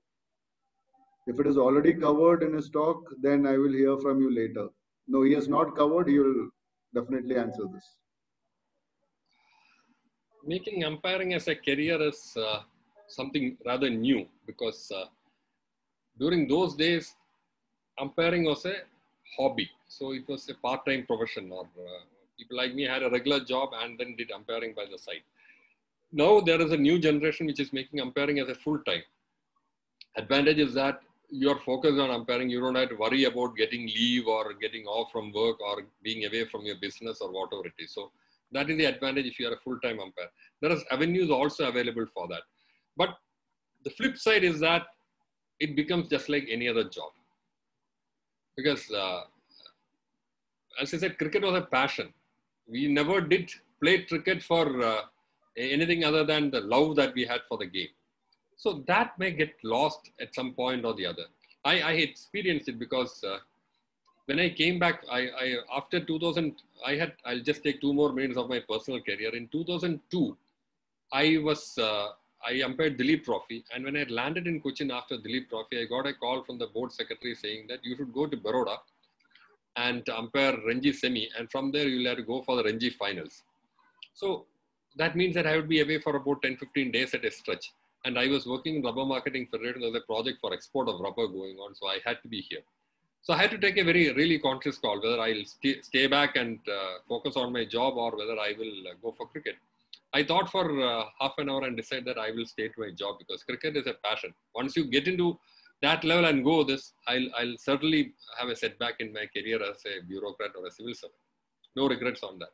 If it is already covered in his talk, then I will hear from you later. No, he has not covered, he will definitely answer this. Making umpiring as a career is uh, something rather new because uh, during those days, umpiring was a hobby. So it was a part-time profession or uh, people like me had a regular job and then did umpiring by the side. Now there is a new generation which is making umpiring as a full-time. Advantage is that you're focused on umpiring. You don't have to worry about getting leave or getting off from work or being away from your business or whatever it is. So that is the advantage if you are a full-time umpire. There are avenues also available for that. But the flip side is that it becomes just like any other job. Because, uh, as I said, cricket was a passion. We never did play cricket for uh, anything other than the love that we had for the game. So that may get lost at some point or the other. I, I experienced it because uh, when I came back, I, I, after 2000, I had, I'll just take two more minutes of my personal career. In 2002, I was, uh, I umpired Duleep Trophy. And when I landed in Cochin after Duleep Trophy, I got a call from the board secretary saying that you should go to Baroda and umpire Ranji semi. And from there, you'll have to go for the Ranji finals. So that means that I would be away for about 10, 15 days at a stretch. And I was working in rubber marketing federation. Was a project for export of rubber going on. So I had to be here. So I had to take a very, really conscious call whether I'll st- stay back and uh, focus on my job or whether I will uh, go for cricket. I thought for uh, half an hour and decided that I will stay to my job because cricket is a passion. Once you get into that level and go this, I'll, I'll certainly have a setback in my career as a bureaucrat or a civil servant. No regrets on that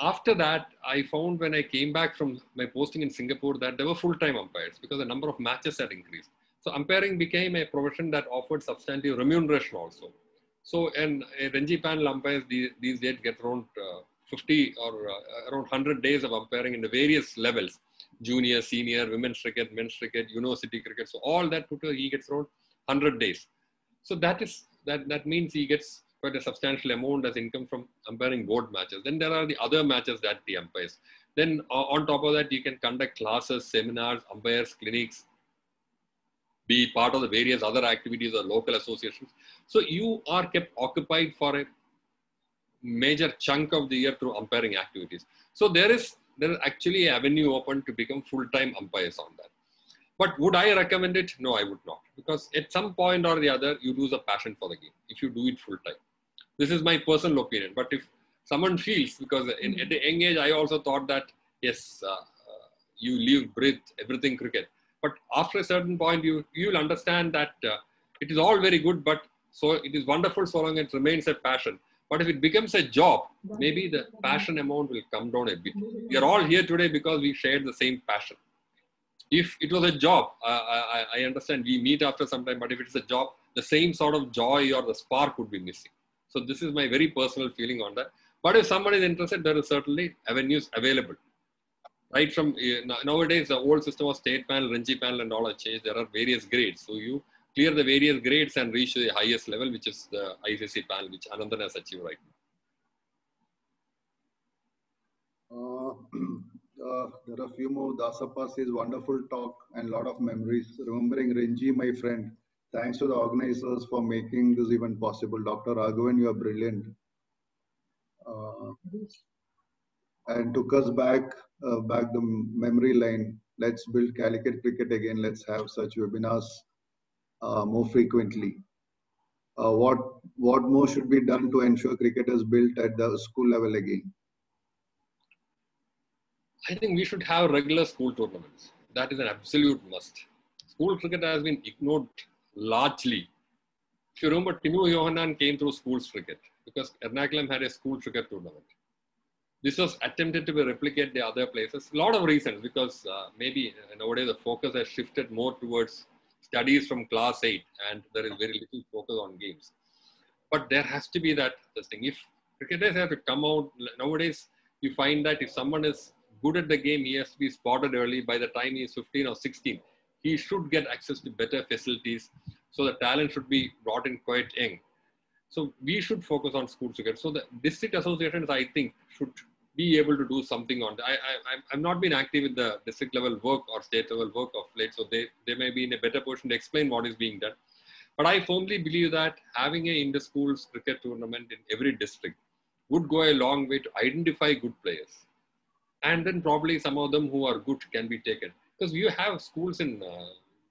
after that, I found when I came back from my posting in Singapore that there were full-time umpires because the number of matches had increased. So umpiring became a profession that offered substantive remuneration also. So and a Ranji panel umpires these, these days get around uh, 50 or uh, around 100 days of umpiring in the various levels, junior, senior, women's cricket, men's cricket, university cricket. So all that put he gets around 100 days. So that is that that means he gets quite a substantial amount as income from umpiring board matches. Then there are the other matches that the umpires. Then uh, on top of that, you can conduct classes, seminars, umpires, clinics, be part of the various other activities or local associations. So you are kept occupied for a major chunk of the year through umpiring activities. So there is there is actually an avenue open to become full-time umpires on that. But would I recommend it? No, I would not. Because at some point or the other, you lose a passion for the game if you do it full-time. This is my personal opinion. But if someone feels, because in, at the young age, I also thought that, yes, uh, uh, you live, breathe, everything cricket. But after a certain point, you, you will understand that uh, it is all very good, but so it is wonderful so long it remains a passion. But if it becomes a job, maybe the passion amount will come down a bit. We are all here today because we share the same passion. If it was a job, uh, I, I understand we meet after some time, but if it's a job, the same sort of joy or the spark would be missing. So this is my very personal feeling on that. But if someone is interested, there is certainly avenues available. Right from uh, nowadays, the old system of state panel, Ranji panel, and all are changed. There are various grades. So you clear the various grades and reach the highest level, which is the ICC panel, which Anandan has achieved right now. Uh, uh, there are a few more. Dasappa says wonderful talk and lot of memories. Remembering Ranji, my friend. Thanks to the organizers for making this event possible. Dr. Raghavan, you are brilliant. Uh, and took us back, uh, back the memory lane. Let's build Calicut cricket again. Let's have such webinars more frequently. Uh, what what more should be done to ensure cricket is built at the school level again? I think we should have regular school tournaments. That is an absolute must. School cricket has been ignored largely. If you remember, Tinu Yohannan came through schools cricket because Ernakulam had a school cricket tournament. This was attempted to be replicate the other places. A lot of reasons because uh, maybe nowadays the focus has shifted more towards studies from class 8 and there is very little focus on games. But there has to be that thing. If cricketers have to come out nowadays, you find that if someone is good at the game, he has to be spotted early. By the time he is 15 or 16, he should get access to better facilities. So the talent should be brought in quite young. So we should focus on school cricket. So the district associations, I think, should be able to do something on. I, I, I've not been active in the district level work or state level work of late, so they, they may be in a better position to explain what is being done. But I firmly believe that having a inter-schools cricket tournament in every district would go a long way to identify good players. And then probably some of them who are good can be taken because you have schools in uh,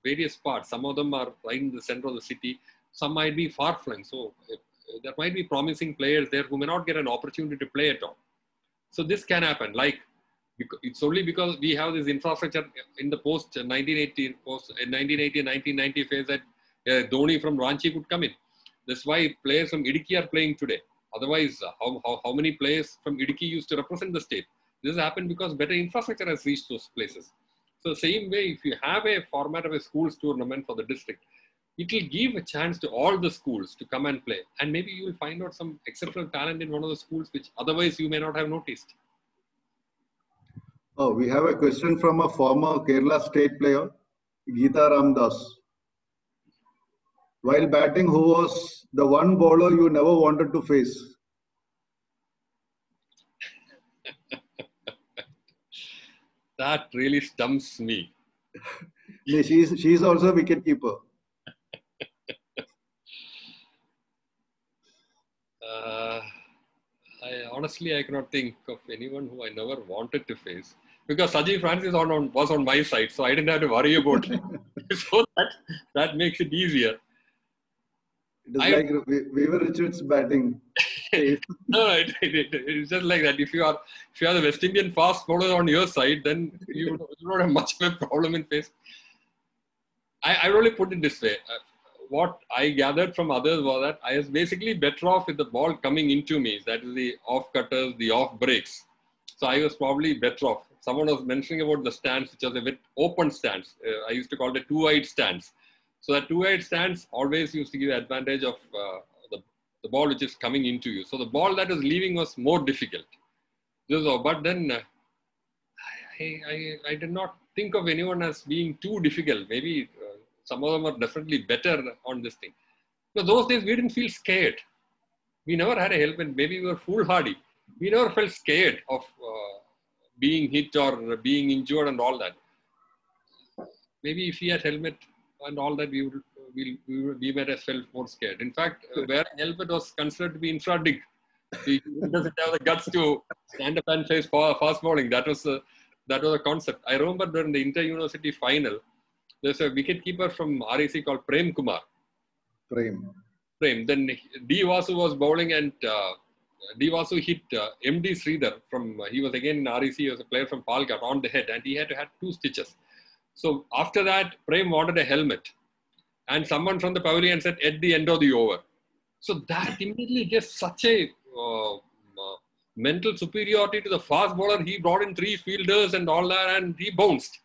various parts. Some of them are right in the center of the city. Some might be far flung. So uh, there might be promising players there who may not get an opportunity to play at all. So this can happen. Like it's only because we have this infrastructure in the post 1980, post 1980, uh, 1990 phase that uh, Dhoni from Ranchi could come in. That's why players from Idukki are playing today. Otherwise, uh, how, how, how many players from Idukki used to represent the state? This happened because better infrastructure has reached those places. So same way, if you have a format of a schools tournament for the district, it will give a chance to all the schools to come and play. And maybe you will find out some exceptional talent in one of the schools which otherwise you may not have noticed. Oh, we have a question from a former Kerala state player, Geeta Ramdas. While batting, who was the one bowler you never wanted to face? that really stumps me. she's she's also a wicket Uh, I honestly I cannot think of anyone who I never wanted to face because Saji Francis on, on, was on my side, so I didn't have to worry about it. so that that makes it easier. It is I, like Weaver Richards batting. no, it, it, it's just like that. If you are if you are the West Indian fast bowler on your side, then you, you don't have much of a problem in face. I, I really put it this way. What I gathered from others was that I was basically better off with the ball coming into me. That is the off cutters, the off breaks. So I was probably better off. Someone was mentioning about the stance, which was a bit open stance. Uh, I used to call it a two-eyed stance. So that two-eyed stance always used to give advantage of uh, the, the ball which is coming into you. So the ball that was leaving was more difficult. but then uh, I, I, I, did not think of anyone as being too difficult. Maybe uh, some of them are definitely better on this thing. But those days we didn't feel scared. We never had a helmet. Maybe we were foolhardy. We never felt scared of uh, being hit or being injured and all that. Maybe if he had helmet, and all that, we would we, we, we might as well more scared. In fact, uh, wearing helmet was considered to be infra dig. He doesn't have the guts to stand up and face fast bowling. That was a, that was a concept. I remember during the inter-university final, there's a wicket keeper from RAC called Prem Kumar. Prem. Prem. Then D. Vasu was bowling and uh, D. Vasu hit uh, MD Sridhar from, uh, he was again in RAC, he was a player from Palghat on the head and he had to have two stitches. So after that, Prem wanted a helmet. And someone from the pavilion said, at the end of the over. So that immediately gets such a uh, uh, mental superiority to the fast bowler. He brought in three fielders and all that, and he bounced.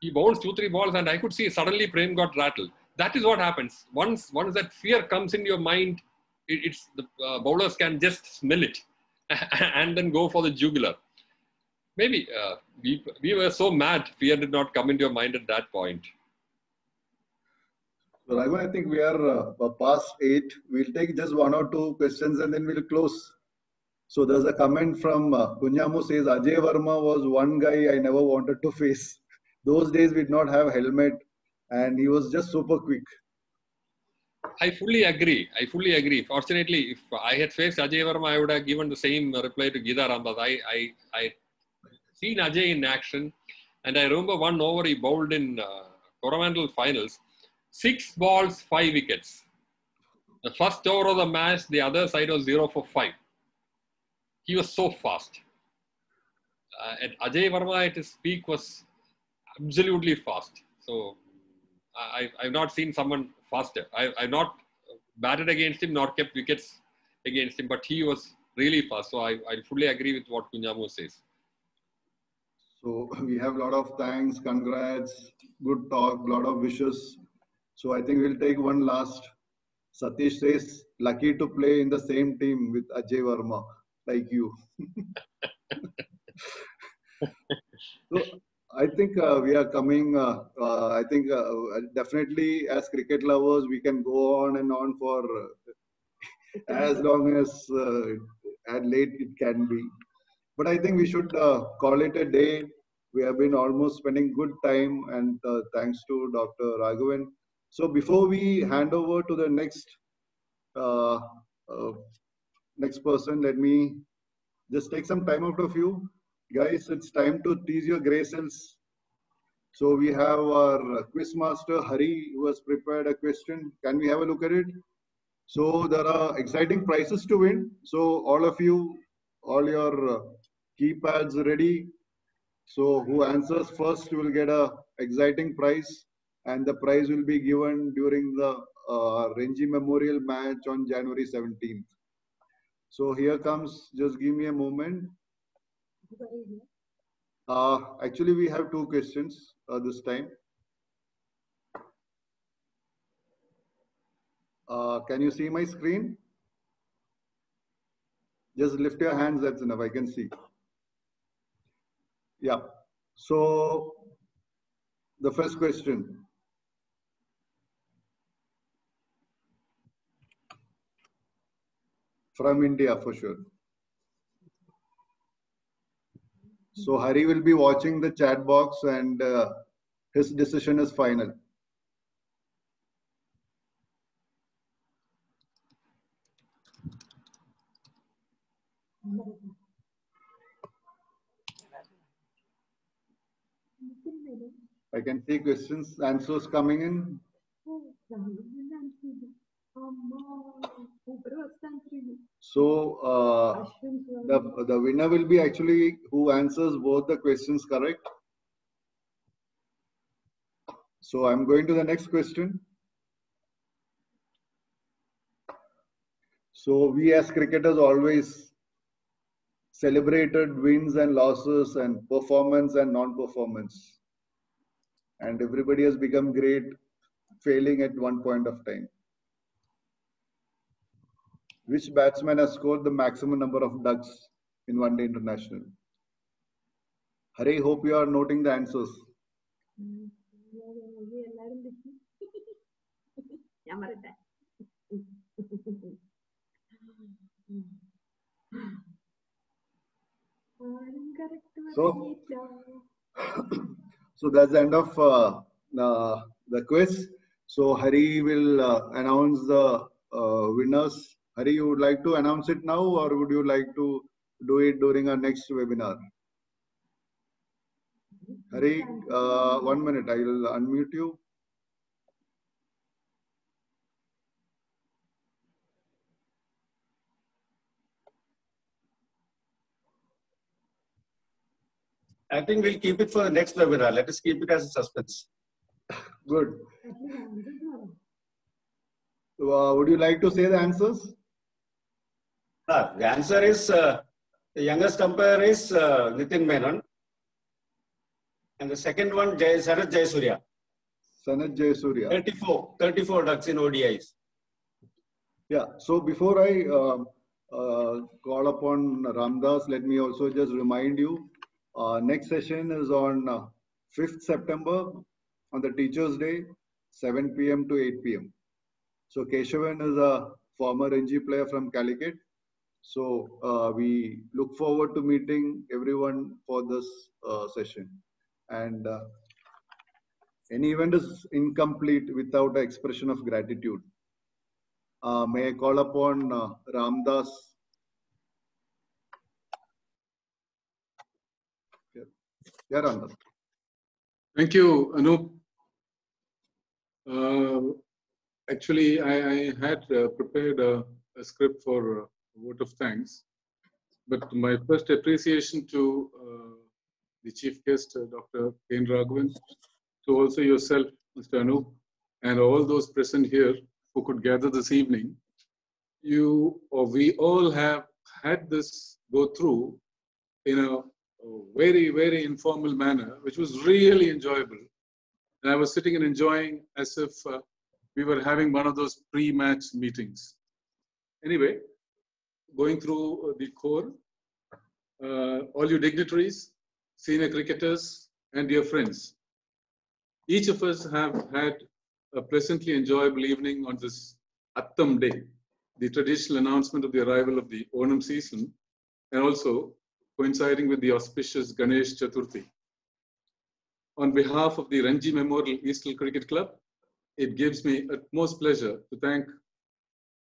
He bounced two, three balls, and I could see suddenly Prem got rattled. That is what happens. Once, once that fear comes in your mind, it, it's the uh, bowlers can just smell it and then go for the jugular maybe uh, we, we were so mad, fear did not come into your mind at that point. So, I think we are uh, past eight. We'll take just one or two questions and then we'll close. So, there's a comment from uh, Kunyamu says Ajay Verma was one guy I never wanted to face. Those days we did not have helmet and he was just super quick. I fully agree. I fully agree. Fortunately, if I had faced Ajay Verma, I would have given the same reply to Geeta Ramdas. I, I, I seen Ajay in action, and I remember one over he bowled in uh, Coromandel finals, six balls, five wickets. The first over of the match, the other side was zero for five. He was so fast. Uh, at Ajay Verma at his peak was absolutely fast. So I, I've not seen someone faster. I, I've not batted against him nor kept wickets against him, but he was really fast. So I, I fully agree with what Kunyamu says. So we have a lot of thanks, congrats, good talk, lot of wishes. So I think we'll take one last. Satish says, lucky to play in the same team with Ajay Verma, like you. so I think uh, we are coming. Uh, uh, I think uh, definitely as cricket lovers, we can go on and on for as long as uh, at late it can be. But I think we should uh, call it a day. We have been almost spending good time, and uh, thanks to Dr. Raghavan. So before we hand over to the next uh, uh, next person, let me just take some time out of you, guys. It's time to tease your grey cells. So we have our quiz master Hari who has prepared a question. Can we have a look at it? So there are exciting prizes to win. So all of you, all your uh, keypads ready. So who answers first will get a exciting prize and the prize will be given during the uh, Ranji Memorial match on January 17th. So here comes, just give me a moment. Uh, actually, we have two questions uh, this time. Uh, can you see my screen? Just lift your hands, that's enough, I can see. Yeah, so the first question. From India, for sure. So Hari will be watching the chat box and uh, his decision is final. I can see questions, answers coming in. So uh, the, the winner will be actually who answers both the questions correct. So I'm going to the next question. So we as cricketers always celebrated wins and losses and performance and non-performance. And everybody has become great failing at one point of time. Which batsman has scored the maximum number of ducks in one day international? Hari, hope you are noting the answers. so, so that's the end of uh, uh, the quiz. So Hari will uh, announce the uh, winners Hari, you would like to announce it now or would you like to do it during our next webinar? Hari, uh, one minute, I will unmute you. I think we'll keep it for the next webinar. Let us keep it as a suspense. Good. So, uh, would you like to say the answers? Ah, the answer is uh, the youngest umpire is uh, Nitin Menon. And the second one, Jay, Sarath Jayasurya. Sanath Jayasuriya. 34, 34 ducks in ODIs. Yeah. So before I uh, uh, call upon Ramdas, let me also just remind you, uh, next session is on uh, 5th September on the Teachers' Day, 7 p.m. to 8 p.m. So Keshavan is a former NG player from Calicut. So uh, we look forward to meeting everyone for this uh, session. And uh, any event is incomplete without an expression of gratitude. Uh, may I call upon uh, Ramdas? Yeah, yeah Ramdas. Thank you, Anup. Uh, actually, I, I had prepared a, a script for vote of thanks, but my first appreciation to uh, the chief guest, uh, Dr. KN Raghavan, to also yourself, Mr. Anup, and all those present here who could gather this evening. You or we all have had this go through in a very, very informal manner, which was really enjoyable. And I was sitting and enjoying as if uh, we were having one of those pre match meetings. Anyway, going through the core, uh, all your dignitaries, senior cricketers, and dear friends, each of us have had a pleasantly enjoyable evening on this Atham Day, the traditional announcement of the arrival of the Onam season, and also coinciding with the auspicious Ganesh Chaturthi. On behalf of the Ranji Memorial Eastern Cricket Club, it gives me utmost pleasure to thank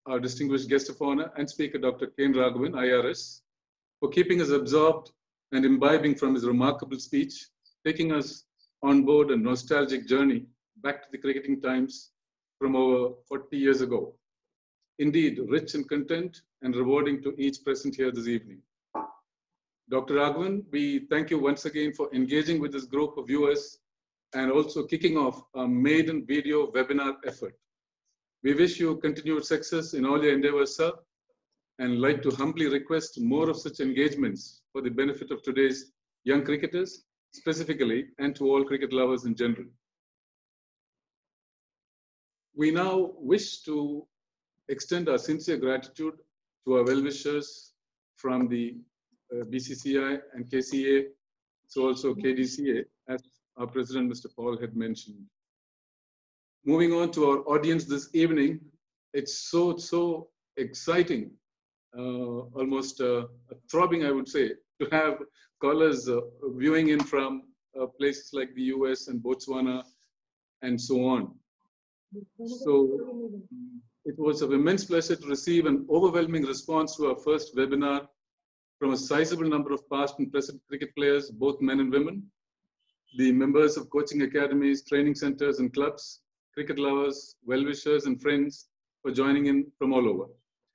our distinguished guest of honor and speaker, Dr. KN Raghavan, IRS, for keeping us absorbed and imbibing from his remarkable speech, taking us on board a nostalgic journey back to the cricketing times from over 40 years ago. Indeed, rich in content and rewarding to each present here this evening. Dr. Raghavan, we thank you once again for engaging with this group of viewers and also kicking off a maiden video webinar effort. We wish you continued success in all your endeavors, sir, and like to humbly request more of such engagements for the benefit of today's young cricketers specifically and to all cricket lovers in general. We now wish to extend our sincere gratitude to our well-wishers from the uh, BCCI and KCA, so also KDCA, as our president, Mr. Paul, had mentioned. Moving on to our audience this evening, it's so, so exciting, uh, almost uh, throbbing, I would say, to have callers uh, viewing in from uh, places like the US and Botswana and so on. So it was of immense pleasure to receive an overwhelming response to our first webinar from a sizable number of past and present cricket players, both men and women, the members of coaching academies, training centers and clubs, cricket lovers, well-wishers and friends for joining in from all over.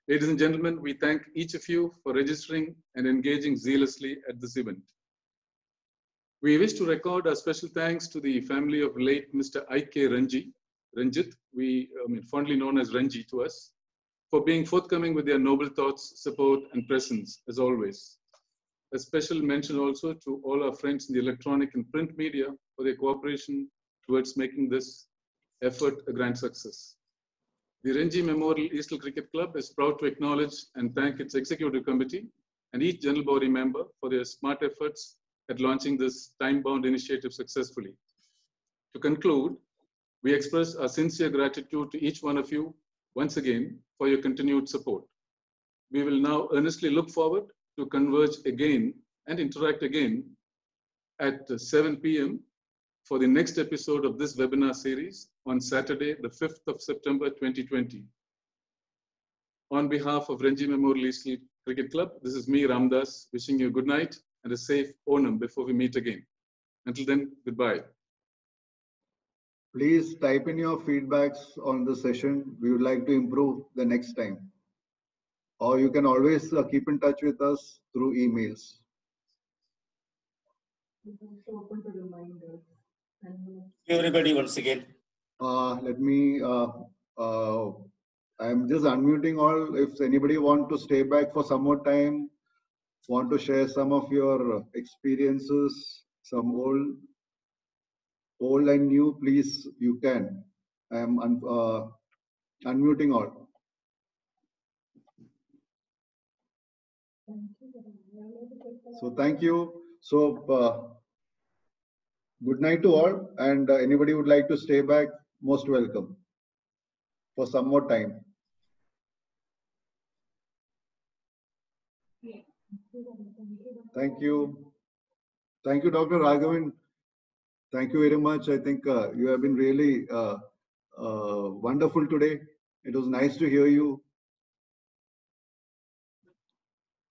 Ladies and gentlemen, we thank each of you for registering and engaging zealously at this event. We wish to record our special thanks to the family of late Mr. I.K. Ranji, Ranjit, we I mean, fondly known as Ranji to us, for being forthcoming with their noble thoughts, support, and presence, as always. A special mention also to all our friends in the electronic and print media for their cooperation towards making this effort a grand success. The Ranji Memorial Eastern Cricket Club is proud to acknowledge and thank its executive committee and each general body member for their smart efforts at launching this time-bound initiative successfully. To conclude, we express our sincere gratitude to each one of you once again for your continued support. We will now earnestly look forward to converge again and interact again at 7 p.m. for the next episode of this webinar series on Saturday, the 5th of September 2020. On behalf of Ranji Memorial East Cricket Club, this is me, Ramdas, wishing you a good night and a safe Onam before we meet again. Until then, goodbye. Please type in your feedbacks on the session. We would like to improve the next time. Or you can always uh, keep in touch with us through emails. Open to reminders. And Everybody once again. Uh, let me, uh, uh, I'm just unmuting all. If anybody want to stay back for some more time, want to share some of your experiences, some old, old and new, please, you can. I'm un, unmuting all. So thank you. So uh, good night to all. And uh, anybody would like to stay back, most welcome for some more time. Thank you. Thank you, Dr. Raghavan. Thank you very much. I think uh, you have been really uh, uh, wonderful today. It was nice to hear you.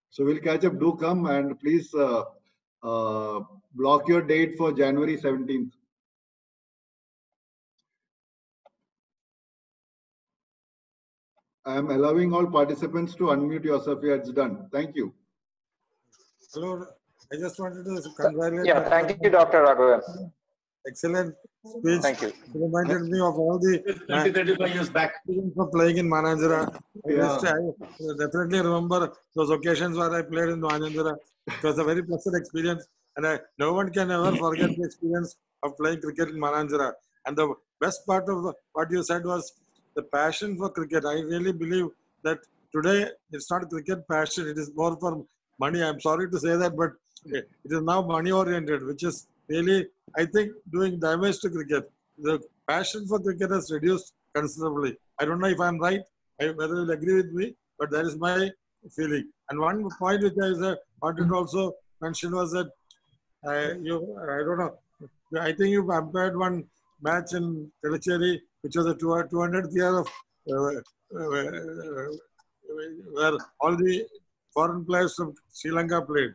So we'll catch up. Do come and please uh, uh, block your date for January 17th. I am allowing all participants to unmute yourself. Yeah, it's done. Thank you. Hello, I just wanted to congratulate. Yeah, thank you, Dr. Raghavan. Excellent speech. Thank you. It reminded me of all the 20, 35 years back. experience of playing in Mananchira. I Yeah. I definitely remember those occasions where I played in Mananchira. It was a very pleasant experience, and I, no one can ever forget the experience of playing cricket in Mananchira. And the best part of what you said was the passion for cricket. I really believe that today it's not cricket passion; it is more for money. I'm sorry to say that, but it is now money oriented, which is really, I think, doing damage to cricket. The passion for cricket has reduced considerably. I don't know if I'm right, whether you'll agree with me, but that is my feeling. And one point which I wanted to also mention was that uh, you, I don't know, I think you umpired one match in Tellicherry, which was the 200th year of uh, uh, where all the foreign players from Sri Lanka played.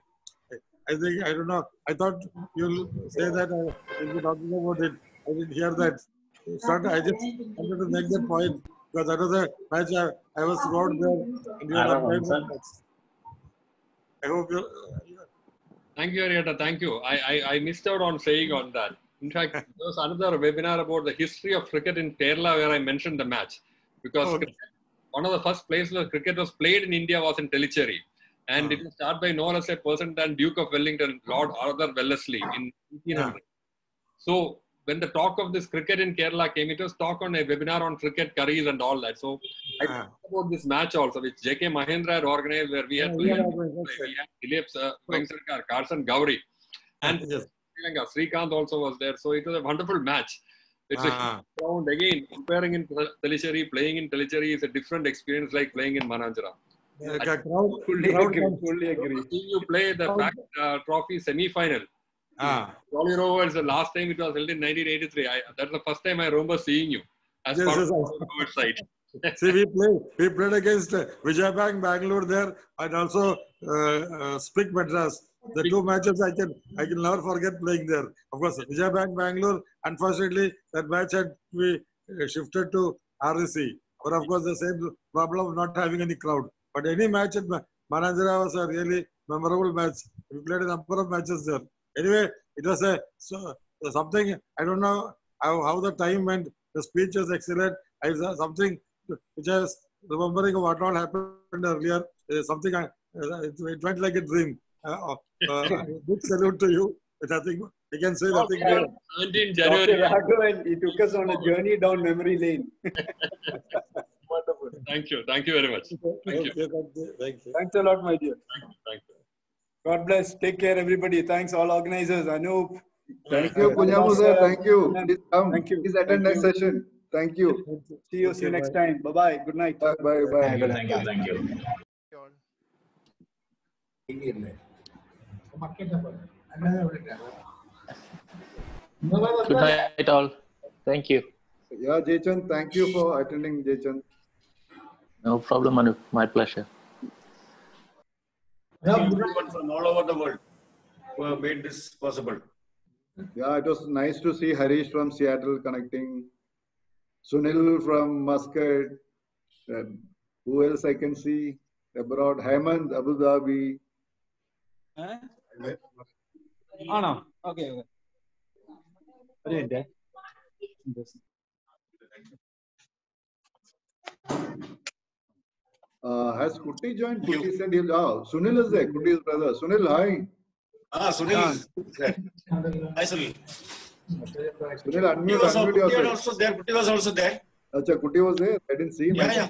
I think, I don't know, I thought you'll say that, uh, you'll be talking about it. I didn't hear that. It's not, I just wanted to make that point because that was a match I, I was out there and you had played that match. I hope you, Thank you, Arietta. Thank you. I, I, I missed out on saying on that. In fact, there was another webinar about the history of cricket in Kerala where I mentioned the match because Oh. cricket- one of the first places where cricket was played in India was in Tellicherry. and Ah. it was started by no less a person than Duke of Wellington, Lord Arthur Wellesley, in 1800. So when the talk of this cricket in Kerala came, it was talk on a webinar on cricket curries and all that. So I Ah. talked about this match also, which J.K. Mahendra had organized, where we had Yeah, players, yeah, that's had Dilip uh, Vengsarkar, Karsan Ghavri, and Yes. Sri Lanka. Srikanth also was there. So it was a wonderful match. It's a Ah. round again. Comparing in Tellicherry, playing in Tellicherry is a different experience like playing in Mananchira. The crowd, Fully agree. Fully agree. You play the back uh, trophy semi-final. Ah. Jolly Rovers, the last time it was held in 1983. I, that's the first time I remember seeing you as Yes, part yes, of I- the Rovers side. See, we played, we played against uh, Vijay Bank Bangalore there and also uh, uh, SPIC Madras. The two matches I can I can never forget playing there. Of course, Vijay Bank Bangalore, unfortunately, that match had to be uh, shifted to REC. But of course, the same problem of not having any crowd. But any match at Ma- Mananchira was a really memorable match. We played a number of matches there. Anyway, it was a so, something, I don't know how, how the time went. The speech was excellent. I something which I was remembering what all happened earlier. Uh, something I, uh, it, it went like a dream. Uh, uh, uh, big salute to you. Nothing, I can say nothing more. 17 Dr. January. Raghavan, he took us on a journey down memory lane. Wonderful. Thank you. Thank you very much. Thank you. Okay, thank you. Thank you. Thanks a lot, my dear. Thank you. God bless. Take care, everybody. Thanks, all organizers. Anup. Thank you, Punyamu sir. Thank you. Please come. Thank you. Please attend next session. Thank you. See you. See you next bye. time. Bye bye. Good night. Bye bye bye. Thank you, thank you. Good night, all. Thank you. Yeah, Jaychand, thank you for attending, Jaychand. No problem, Manu. My pleasure. Everyone from all over the world who have made this possible. Yeah, it was nice to see Harish from Seattle connecting, Sunil from Muscat, and who else I can see abroad? Hemant, Abu Dhabi. ആണോ okay ഒരു minute Uh, has Kutti joined? Kutti said he'll. Oh, Sunil is there. Kutti's brother. Sunil, hi. Ah, Sunil is there. Hi, Sunil. Sunil, He unmute, was, unmute Putti was yourself. also there. Putti was also there. Acha, Kutti was there. I didn't see him. Yeah, yeah.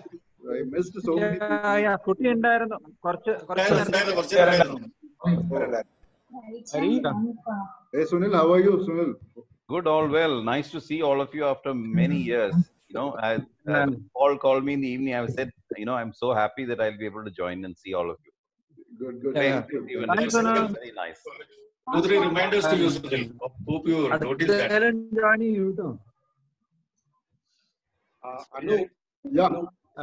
I missed so many things. കുട്ടി ഉണ്ടായിരുന്നു കുറച്ച് കുറച്ച് ഉണ്ടായിരുന്നു, നേരം കുറച്ച് നേരം Hey Sunil, how are you, Sunil? Good, all well. Nice to see all of you after many mm-hmm. years. You know, I, I uh, all called me in the evening. I said, you know, I'm so happy that I'll be able to join and see all of you. Good, good. Yeah. Thank you. sunil very nice. Two, three reminders to you, Sunil. Hope you noticed that. Aaron joining you too. Uh, Anu. Yeah. Uh, uh,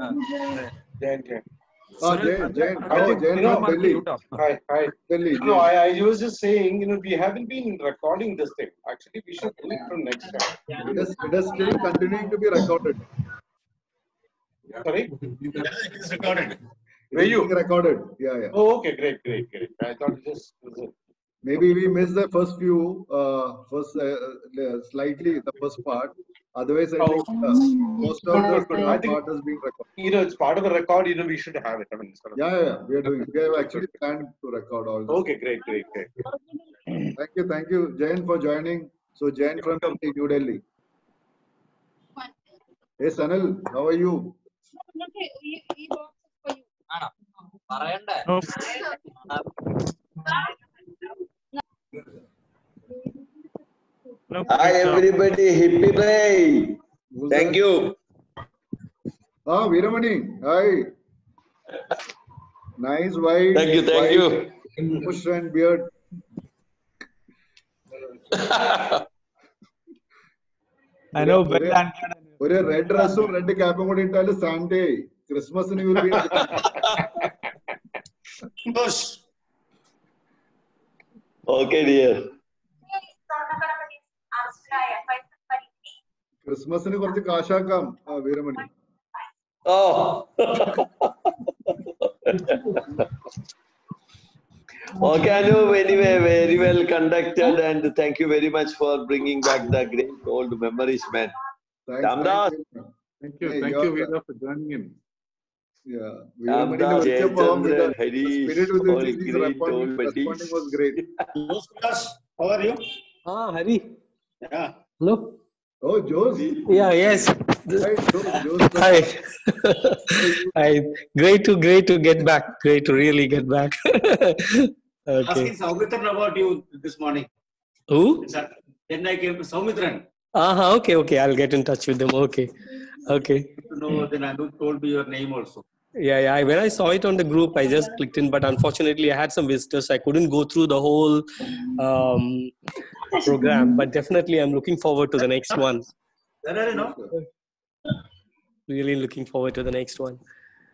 uh, uh Jain, Jain. Oh, think, Jain you know, from Delhi. Hi, hi. Delhi. No, I, I was just saying, you know, we haven't been recording this thing. Actually, we should do it from next time. It is, it is still continuing to be recorded. Sorry? Yeah, it is recorded. It Were you? recorded. Yeah, yeah. Oh, okay, great, great, great. I thought it just was a- Maybe we missed the first few, uh, first uh, uh, slightly the first part. Otherwise, I think uh, most of Good, good, good. the I think- part has been recorded. You know, it's part of a record, you know, we should have it. I mean, sort of. Yeah, yeah, we are doing. We have actually planned to record all. This. Okay, great, great, great. Thank you, thank you, Jain, for joining. So Jain from New Delhi. Hey, Sanil, how are you? പറയണ്ടേ Hi everybody, hippie bhai. Thank you. Ah, Veeramani. Hi. Nice white. Thank you, thank you. Bush and beard. I know very answered. ఒరే red dress red cap కూడా ఇట్టాలి Santa Christmas new year okay dear ക്രിസ്മസിന് കുറച്ച് കാശാക്കാം ആ, Veeramani Oh. okay, I know anyway, very well conducted, and thank you very much for bringing back the great old memories, man. Thanks, Ramdas. thank you. Thank you, Hey, thank you're you, the- Veera, for joining in. Yeah. Veeramani Ramdas, വിളിച്ചപ്പോൾ with the Jayachandran, Harish, spirit with all which he's great, all responding, buddies. responding was great. How are you? Ah, Hari. Yeah. Hello. Oh, Jose. Yeah, yes. Hi, Jose. Jose. Hi. Hi. Great to great to get back. Great to really get back. okay. Asking Saumitran about you this morning. Who? Sir, Then I came to Saumitran Uh-huh. Okay, okay. I'll get in touch with them. Okay. Okay. to know. Then Anu told me your name also. Yeah, yeah. When I saw it on the group, I just clicked in, but unfortunately, I had some visitors. I couldn't go through the whole um, program. But definitely, I'm looking forward to the next one. Really looking forward to the next one.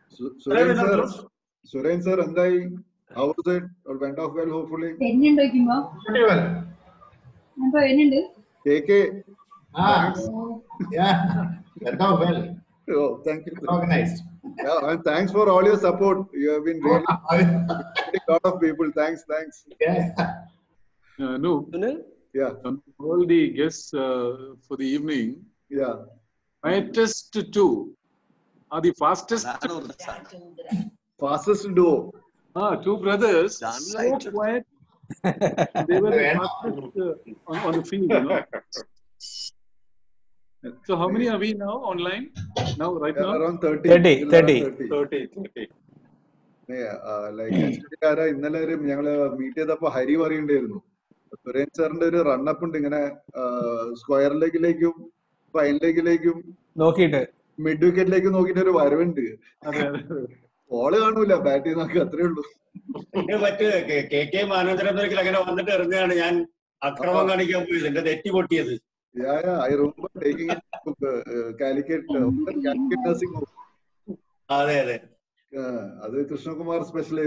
So, Suren sir, Suren sir, how was it? Or went off well, hopefully. KK. Ah, yeah. Went off well. Oh, thank you. Organized. Yeah, and thanks for all your support. You have been really a lot of people. Thanks, thanks. Uh, no. Yeah. Um, all the guests uh, for the evening. Yeah. Fastest two are the fastest. Fastest duo. Ah, two brothers. So quiet. they were the fastest uh, on, on the field, you know. So how many are we now online? Now, right Yeah, now? around 30. 30, 30. 30. 30, 30. Yeah, uh, like actually ആരാ ഇന്നലെ ഒരു ഞങ്ങൾ meet ചെയ്തപ്പോ ഹരി പറയണ്ടായിരുന്നു സുരേൻ സാറിന്റെ ഒരു run up ഉണ്ട് ഇങ്ങനെ സ്ക്വയർ ലെഗിലേക്കും ഫൈൻ ലെഗിലേക്കും നോക്കിയിട്ട് മിഡ് വിക്കറ്റിലേക്കും നോക്കിട്ട് ഒരു വരവുണ്ട്. ബോൾ കാണൂല ബാറ്റ് ചെയ്യുന്നൊക്കെ അത്രേ ഉള്ളൂ മറ്റേ കെ- കെ കെ അങ്ങനെ വന്നിട്ട് ഇറങ്ങുകയാണ് ഞാൻ അക്രമം കാണിക്കാൻ പോയത് എന്റെ തെറ്റി പൊട്ടിയത് Yeah, yeah, I remember taking it to uh, Calicut, uh, Calicut nursing home. അതെ അതെ. Uh, അത് കൃഷ്ണകുമാർ സ്പെഷ്യൽ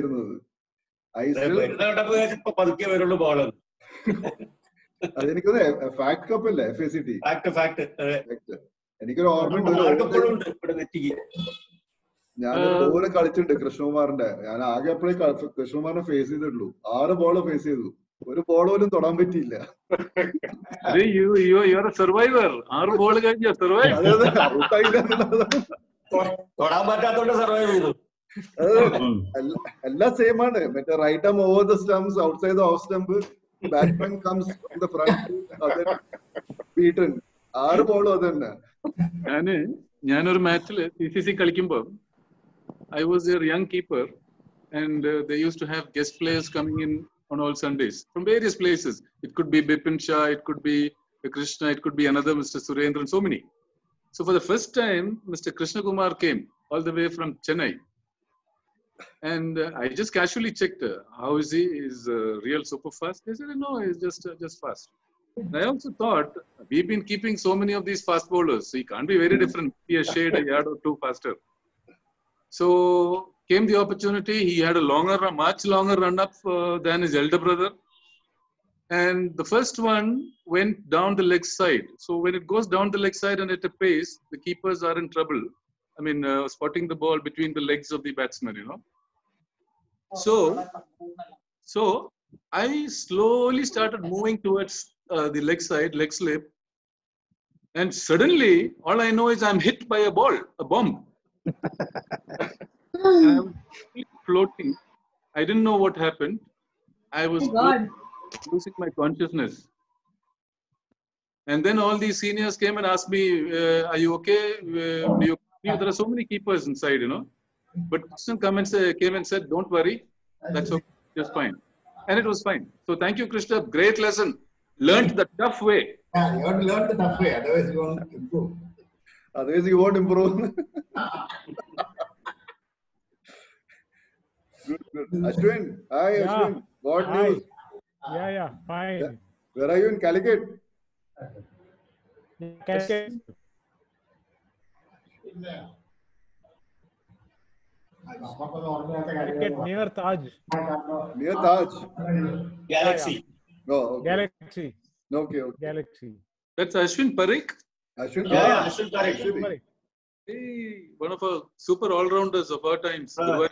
വിചാരിച്ചു പതുക്കെ വരുള്ളൂ ബോൾ അതെനിക്ക് ഫാക്ട് കപ്പ് അല്ലേ F A C T fact fact എനിക്കൊരു ഓർമ്മ ഞാൻ ഓവർ കളിച്ചിട്ടുണ്ട് കൃഷ്ണകുമാറിന്റെ. ഞാൻ ആകെ എപ്പോഴേ കൃഷ്ണകുമാറിനെ ഫേസ് ചെയ്തിട്ടുള്ളൂ. ആറ് ബോൾ ഫേസ് ചെയ്തു. ഒരു ബോൾ പോലും തൊടാൻ പറ്റിയില്ല. സർവൈവർ ആറ് ബോൾ കഴിഞ്ഞ? സർവൈവ് തൊടാൻ പറ്റാത്തോണ്ട് സർവൈവ് ചെയ്തു. എല്ലാം സെയിം ആണ്. മറ്റേ right arm over the stumps out side off stump batsman comes from the front beaten ആറ് ബോളും അത് തന്നെ ഞാൻ ഞാനൊരു മാച്ചിൽ സി സി സി കളിക്കുമ്പോ I was a young keeper and they use to have guest players coming in on all Sundays from various places. It could be Bipin Shah, it could be Krishna, it could be another Mr. Surendran, so many. So for the first time, Mr. Krishna Kumar came all the way from Chennai. And uh, I just casually checked, uh, how is he? Is uh, real super fast? They said, no, he's just uh, just fast. And I also thought we've been keeping so many of these fast bowlers, so he can't be very different. Be a shade, a yard or two faster. So came the opportunity. He had a longer, much longer run up uh, than his elder brother. And the first one went down the leg side. So when it goes down the leg side and at a pace, the keepers are in trouble. I mean, uh, spotting the ball between the legs of the batsman, you know. So, so I slowly started moving towards uh, the leg side, leg slip. And suddenly, all I know is I'm hit by a ball, a bomb. I'm floating. I didn't know what happened. I was Oh losing my consciousness. And then all these seniors came and asked me, uh, "Are you okay? Uh, do you, there are so many keepers inside, you know." But Krishnan come and say, came and said, "Don't worry, that's okay, just fine." And it was fine. So thank you, Krishna. Great lesson. Learned the tough way. Yeah, you have to learn the tough way, otherwise you won't improve. Otherwise, you won't improve. good, good. Ashwin, hi Yeah. Ashwin. What Hi. news? Yeah, yeah, fine. Where are you in Calicut? Cascade. Calicut near Taj. Near Taj. Galaxy. No, okay. Galaxy. Okay, okay. Galaxy. That's Ashwin Parikh. Ashwin Yeah, yeah, Ashwin Parikh. Ashwin. Parikh. Hey, one of our super all-rounders of our times. Uh,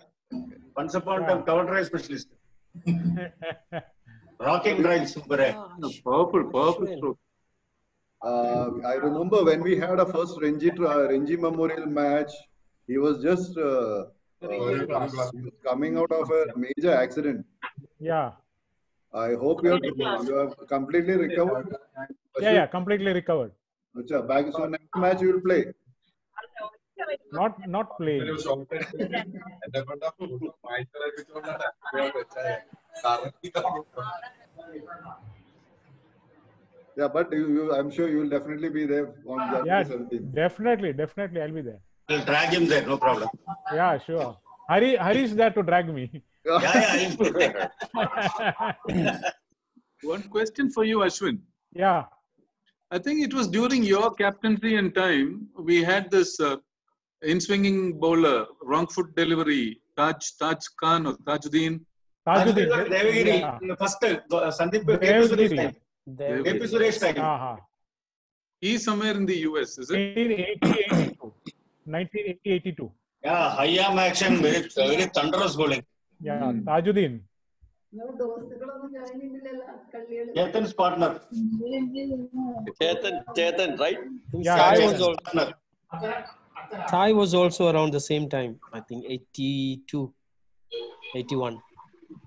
Once upon a time, cover drive specialist. Rocking drive, super. powerful, powerful Ashwin. stroke. Uh, I remember when we had a first Ranji, tra- Ranji Memorial match, he was just uh, He's coming out of a major accident. Yeah. I hope you are you are completely recovered. Yeah, yeah, completely recovered. Acha, back so next match you will play. Not not playing. Yeah, but you, you, I'm sure you will definitely be there on January Yeah, 17th. definitely, definitely, I'll be there. We'll drag him there, no problem. Yeah, sure. Hari, Hari is there to drag me. yeah yeah One question for you, Ashwin. Yeah. I think it was during your captaincy and time we had this uh, in-swinging bowler, wrong foot delivery, Taj Taj Khan or Tajuddin. Tajuddin. Devagiri, Yeah. first Sandeep Devagiri. Suresh time. Devagiri. KP Suresh time. Uh-huh. He's somewhere in the US, is it? 1982. 1982. Yeah, high arm action, very, very thunderous bowling. Yeah, Hmm. Tajuddin. Chetan's partner. Chetan, Chetan, right? Yeah, Yeah, Sai was, Chetan's partner. Sai was also around the same time. I think 82, 81.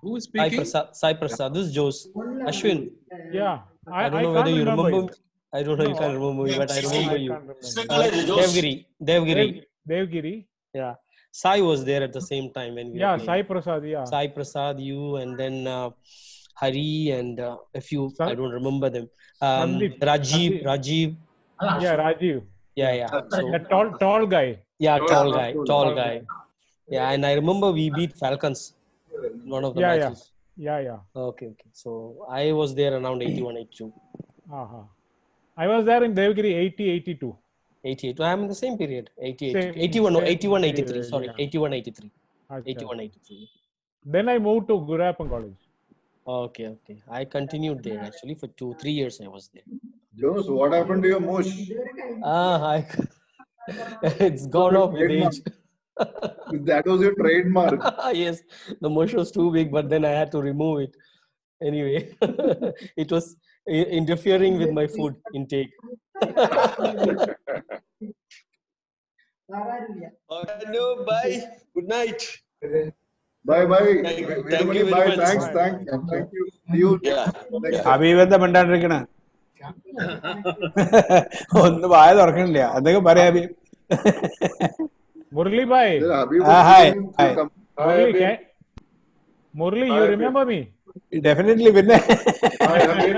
Who is Sai speaking? Prasad. Sai Prasad. This is Jose. Ashwin. Yeah. I, I don't I know whether you remember remember. I don't know. You No, can't remember me, but I remember you. can't remember. Mr. College, Jose. Devgiri. Devgiri. Devgiri. Yeah. Sai was there at the same time when we Yeah, were Sai. Prasad. Yeah. Sai Prasad, you, and then uh, Hari and uh, a few. I don't remember them. Um, Sandeep. Rajiv. Sandeep. Rajiv. Yeah, Rajiv. Yeah, yeah. So, The tall, tall guy. yeah, Tall tall guy, guy. tall Tall guy. guy. Yeah, and I remember we beat Falcons in one of the Yeah, yeah. matches. Yeah, yeah. Okay, okay. So I was there around 81, 82. Uh-huh. I was there in Devgiri 80, 82. 88. I'm in the same period. 88. Same- 81, no, same 81, 83. period, Sorry, yeah. 81, 83. Acha. 81, 83. Then I moved to Gurappan College. Okay, okay. I continued there actually for two, three years. I was there. Jones, what happened to your mush? Ah, I, it's gone off with age. That was your trademark. yes, the mush was too big, but then I had to remove it. Anyway, it was interfering with my food intake. Hello, bye. Good night. Bye bye. Thank you. Veermani, Thank you very bye. much. Thanks, thank, thank you. See you Yeah. next time. Habib എന്താ മിണ്ടാണ്ടിരിക്കണ ഒന്ന് വായ തുറക്കണില്ല എന്തൊക്കെ പറയാ Habib Murli Bhai. Then Habib Ah, was hi, saying to hi. come- Murli, can, Murli, you Hi, remember me? Definitely പിന്നെ Hi, Habib.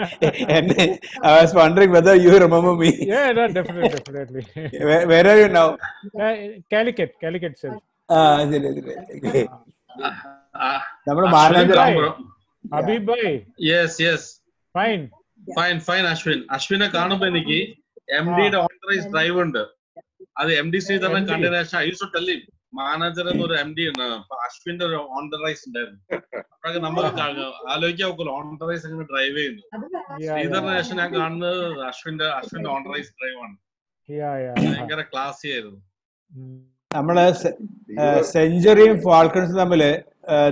എന്നെ I was wondering whether you remember me Yeah, no, definitely, definitely. വേറെ you now Uh, Calicut, Calicut self. ആ ശരി ശരി നമ്മുടെ Habib manager Bhai. Habib Bhai. Yes yes Fine. fine fine Ashwin അശ്വിനെ കാണുമ്പോ എനിക്ക് എം ഡിയുടെ ഓൺറൈസ് ഡ്രൈവ് ഉണ്ട്. അത് എം ഡി ശ്രീധരൻ MD. കണ്ടതിന് ശേഷം ഐ ടു ടെല്ലി മാനേജർ എന്നൊരു എം ഡി ഉണ്ട്. അപ്പൊ അശ്വിന്റെ ഒരു ഓൺഡറൈസ് ഉണ്ടായിരുന്നു അപ്പോഴൊക്കെ നമുക്ക് ആലോചിക്കാൻ നോക്കുമല്ലോ ഓൺ ദ എങ്ങനെ ഡ്രൈവ് ചെയ്യുന്നു. Yeah, ശേഷം ഞാൻ കാണുന്നത് അശ്വിന്റെ അശ്വിന്റെ ഓൺഡറൈസ് ഡ്രൈവ് ആണ്. ഭയങ്കര ക്ലാസ് ആയിരുന്നു. നമ്മൾ സെഞ്ചുറിയും ഫാൾക്കൺസും തമ്മിൽ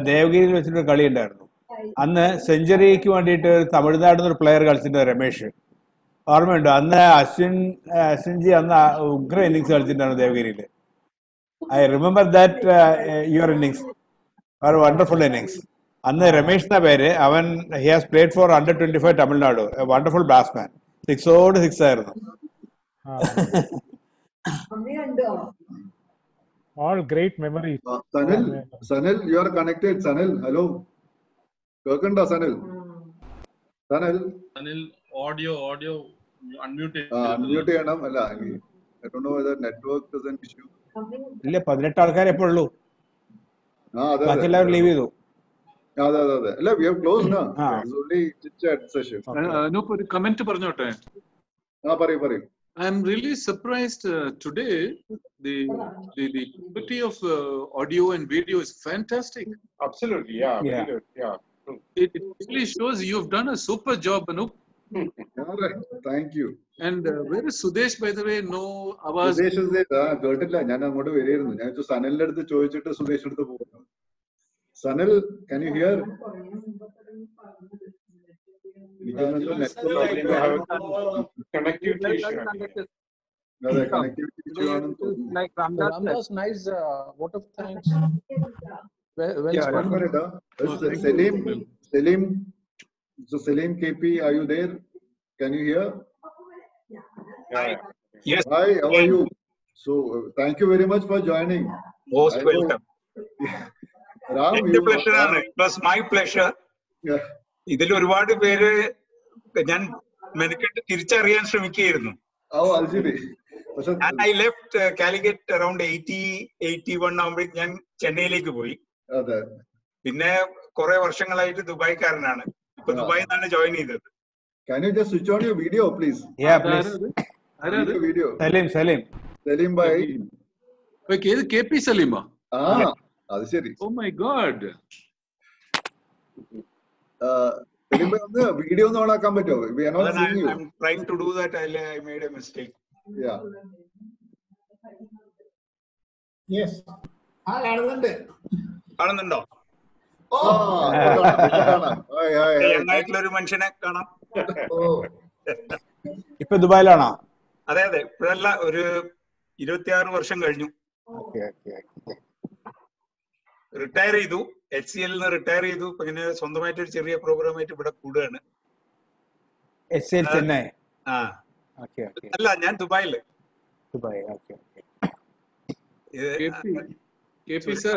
ദേവഗിരിയിൽ വെച്ചിട്ടൊരു കളി ഉണ്ടായിരുന്നു അന്ന് സെഞ്ചുറിക്ക് വേണ്ടിയിട്ട് തമിഴ്നാട്ടിൽ ഒരു പ്ലെയർ കളിച്ചിട്ടുണ്ട് രമേഷ് ഓർമ്മയുണ്ട് അന്ന് അശ്വിൻ അശ്വിൻജി അന്ന് ഉഗ്ര ഇന്നിങ്സ് കളിച്ചിട്ടുണ്ടാണ് ദേവഗിരിയിൽ I remember that your innings wonderful innings അന്ന് രമേഷ് എന്ന പേര് അവൻ he has played for under twenty five Tamil Nadu wonderful batsman സിക്സോട് six ആയിരുന്നു All great memories. Uh, Sanil, Sanil, you are കേൾക്കണ്ടോ Sanal? Sanal? Anil audio audio unmute unmute ചെയ്യണം. അല്ല I don't know whether network is an issue ഇല്ല പതിനെട്ട് ആൾക്കാരെ എപ്പോ ഉള്ളൂ. ആ അതെ ബാക്കി എല്ലാവരും ലീവ് ചെയ്തു. അതെ അതെ അതെ. അല്ല we have closed no. It's only chit chat session Anoop ഒരു കമന്റ് പറഞ്ഞോട്ടെ? ആ പറയൂ പറയൂ. I am really surprised uh, today. The, the the quality of uh, audio and video is fantastic. Absolutely, yeah, Yeah. good, yeah. It, it really shows you've done a super job, Anup. All right. Thank you. And uh, where is Sudesh, by the way? No, Awaz. Sudesh is there. Ah, കേട്ടില്ല ഞാൻ അങ്ങോട്ട് വരികയായിരുന്നു ഞാൻ സനലിന്റെ അടുത്ത് ചോദിച്ചിട്ട് സുദേശിന്റെ അടുത്ത് പോകുന്നു Sanal can you hear Like Ramdas, nice. Uh, what of thanks? Well, well Yeah, spoken. It, huh? oh, Selim, Selim, so Selim KP, are you there? Can you hear? Yes. Hi, how are you? So, uh, thank you very much for joining. Most I welcome. Ram, you, pleasure. ആണ് it my pleasure. ഇതിൽ ഒരുപാട് പേര് ഞാൻ മെനക്കെട്ട് തിരിച്ചറിയാൻ ശ്രമിക്കുകയായിരുന്നു Oh. പക്ഷെ I left Calicut around eighty eighty one ആകുമ്പോഴേക്ക് ഞാൻ ചെന്നൈയിലേക്ക് പോയി പിന്നെ കുറെ വർഷങ്ങളായിട്ട് ദുബായ്ക്കാരനാണ്. ഇപ്പൊ ആ. ദുബായിൽ നിന്നാണ് ജോയിൻ ചെയ്തത്. Can you just switch on your video, please? Yeah, please. Video. Saleem Saleem. bhai. Okay, ഇത് കെ പി സലീമാ? ആ അത് ശരി. Oh my god Selim bhai ഒന്ന് വീഡിയോ ഒന്ന് ഓണാക്കാൻ പറ്റുമോ? We are not seeing you trying to do that I made a mistake yeah yes ആ കാണുന്നുണ്ട് കാണുന്നുണ്ടോ? ഒരു മനുഷ്യനെ കാണാം. ഇപ്പൊ ദുബായിലാണോ? അതെ അതെ. ഇപ്പോഴല്ല ഒരു ഇരുപത്തിയാറ് വർഷം കഴിഞ്ഞു. ഓക്കെ ഓക്കെ റിട്ടയർ ചെയ്തു. എച്ച് സി എല്ലിൽ നിന്ന് റിട്ടയർ ചെയ്തു. ഇപ്പൊ ഇങ്ങനെ സ്വന്തമായിട്ട് ഒരു ചെറിയ പ്രോഗ്രാം ആയിട്ട് ഇവിടെ കൂടുകയാണ്. ആ. Okay okay. അല്ല ഞാൻ ദുബായിൽ. Dubai okay K P sir,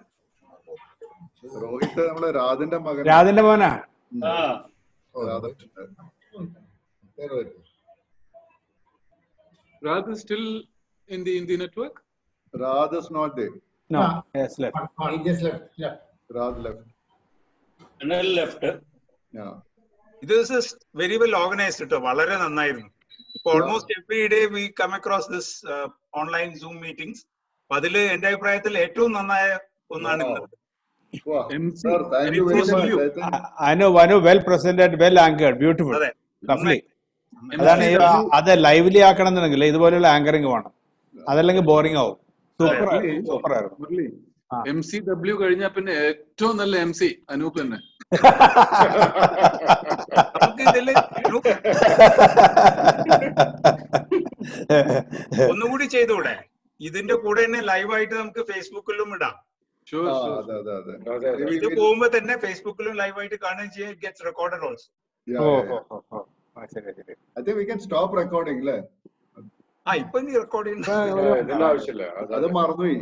Rohit നമ്മുടെ രാജന്റെ മകൻ രാജന്റെ മോനാ? Radha Radha still in the in the network? Radha's not there. No, yes, left. He just left. left. Radh left. Left Yeah. ഇത് വെരി വെൽ ഓർഗനൈസ് കേട്ടോ വളരെ നന്നായിരുന്നു. ഇപ്പൊ almost every day we come across this online Zoom meetings അതിൽ എന്റെ അഭിപ്രായത്തിൽ ഏറ്റവും നന്നായ ഒന്നാണ് ഇന്നത് Sir, thank you very much. I think Anu വനു well presented well anchored beautiful അതെ. ലവ്ലി അതാണ് അത് ലൈവ്ലി ആക്കണം എന്നുണ്ടെങ്കിൽ ഇതുപോലെയുള്ള ആങ്കറിങ് വേണം. അതല്ലെങ്കിൽ ബോറിംഗ് ആവും. സൂപ്പർ സൂപ്പർ ആയിരുന്നു. എം സി ഡബ്ല്യു കഴിഞ്ഞാ പിന്നെ ഏറ്റവും നല്ല എം സി അനൂപ് തന്നെ. ഒന്നുകൂടി ചെയ്തുകൂടെ ഇതിന്റെ കൂടെ തന്നെ ലൈവായിട്ട് നമുക്ക് ഫേസ്ബുക്കിലും ഇടാം. ഇത് പോകുമ്പോ തന്നെ ഫേസ്ബുക്കിലും ലൈവായിട്ട് കാണുകയും ചെയ്യാം. It gets recorded also I think we can stop recording അല്ലേ ആ ഇപ്പൊ നീ റെക്കോർഡ് ചെയ്യുന്ന അത് മറന്നുപോയി.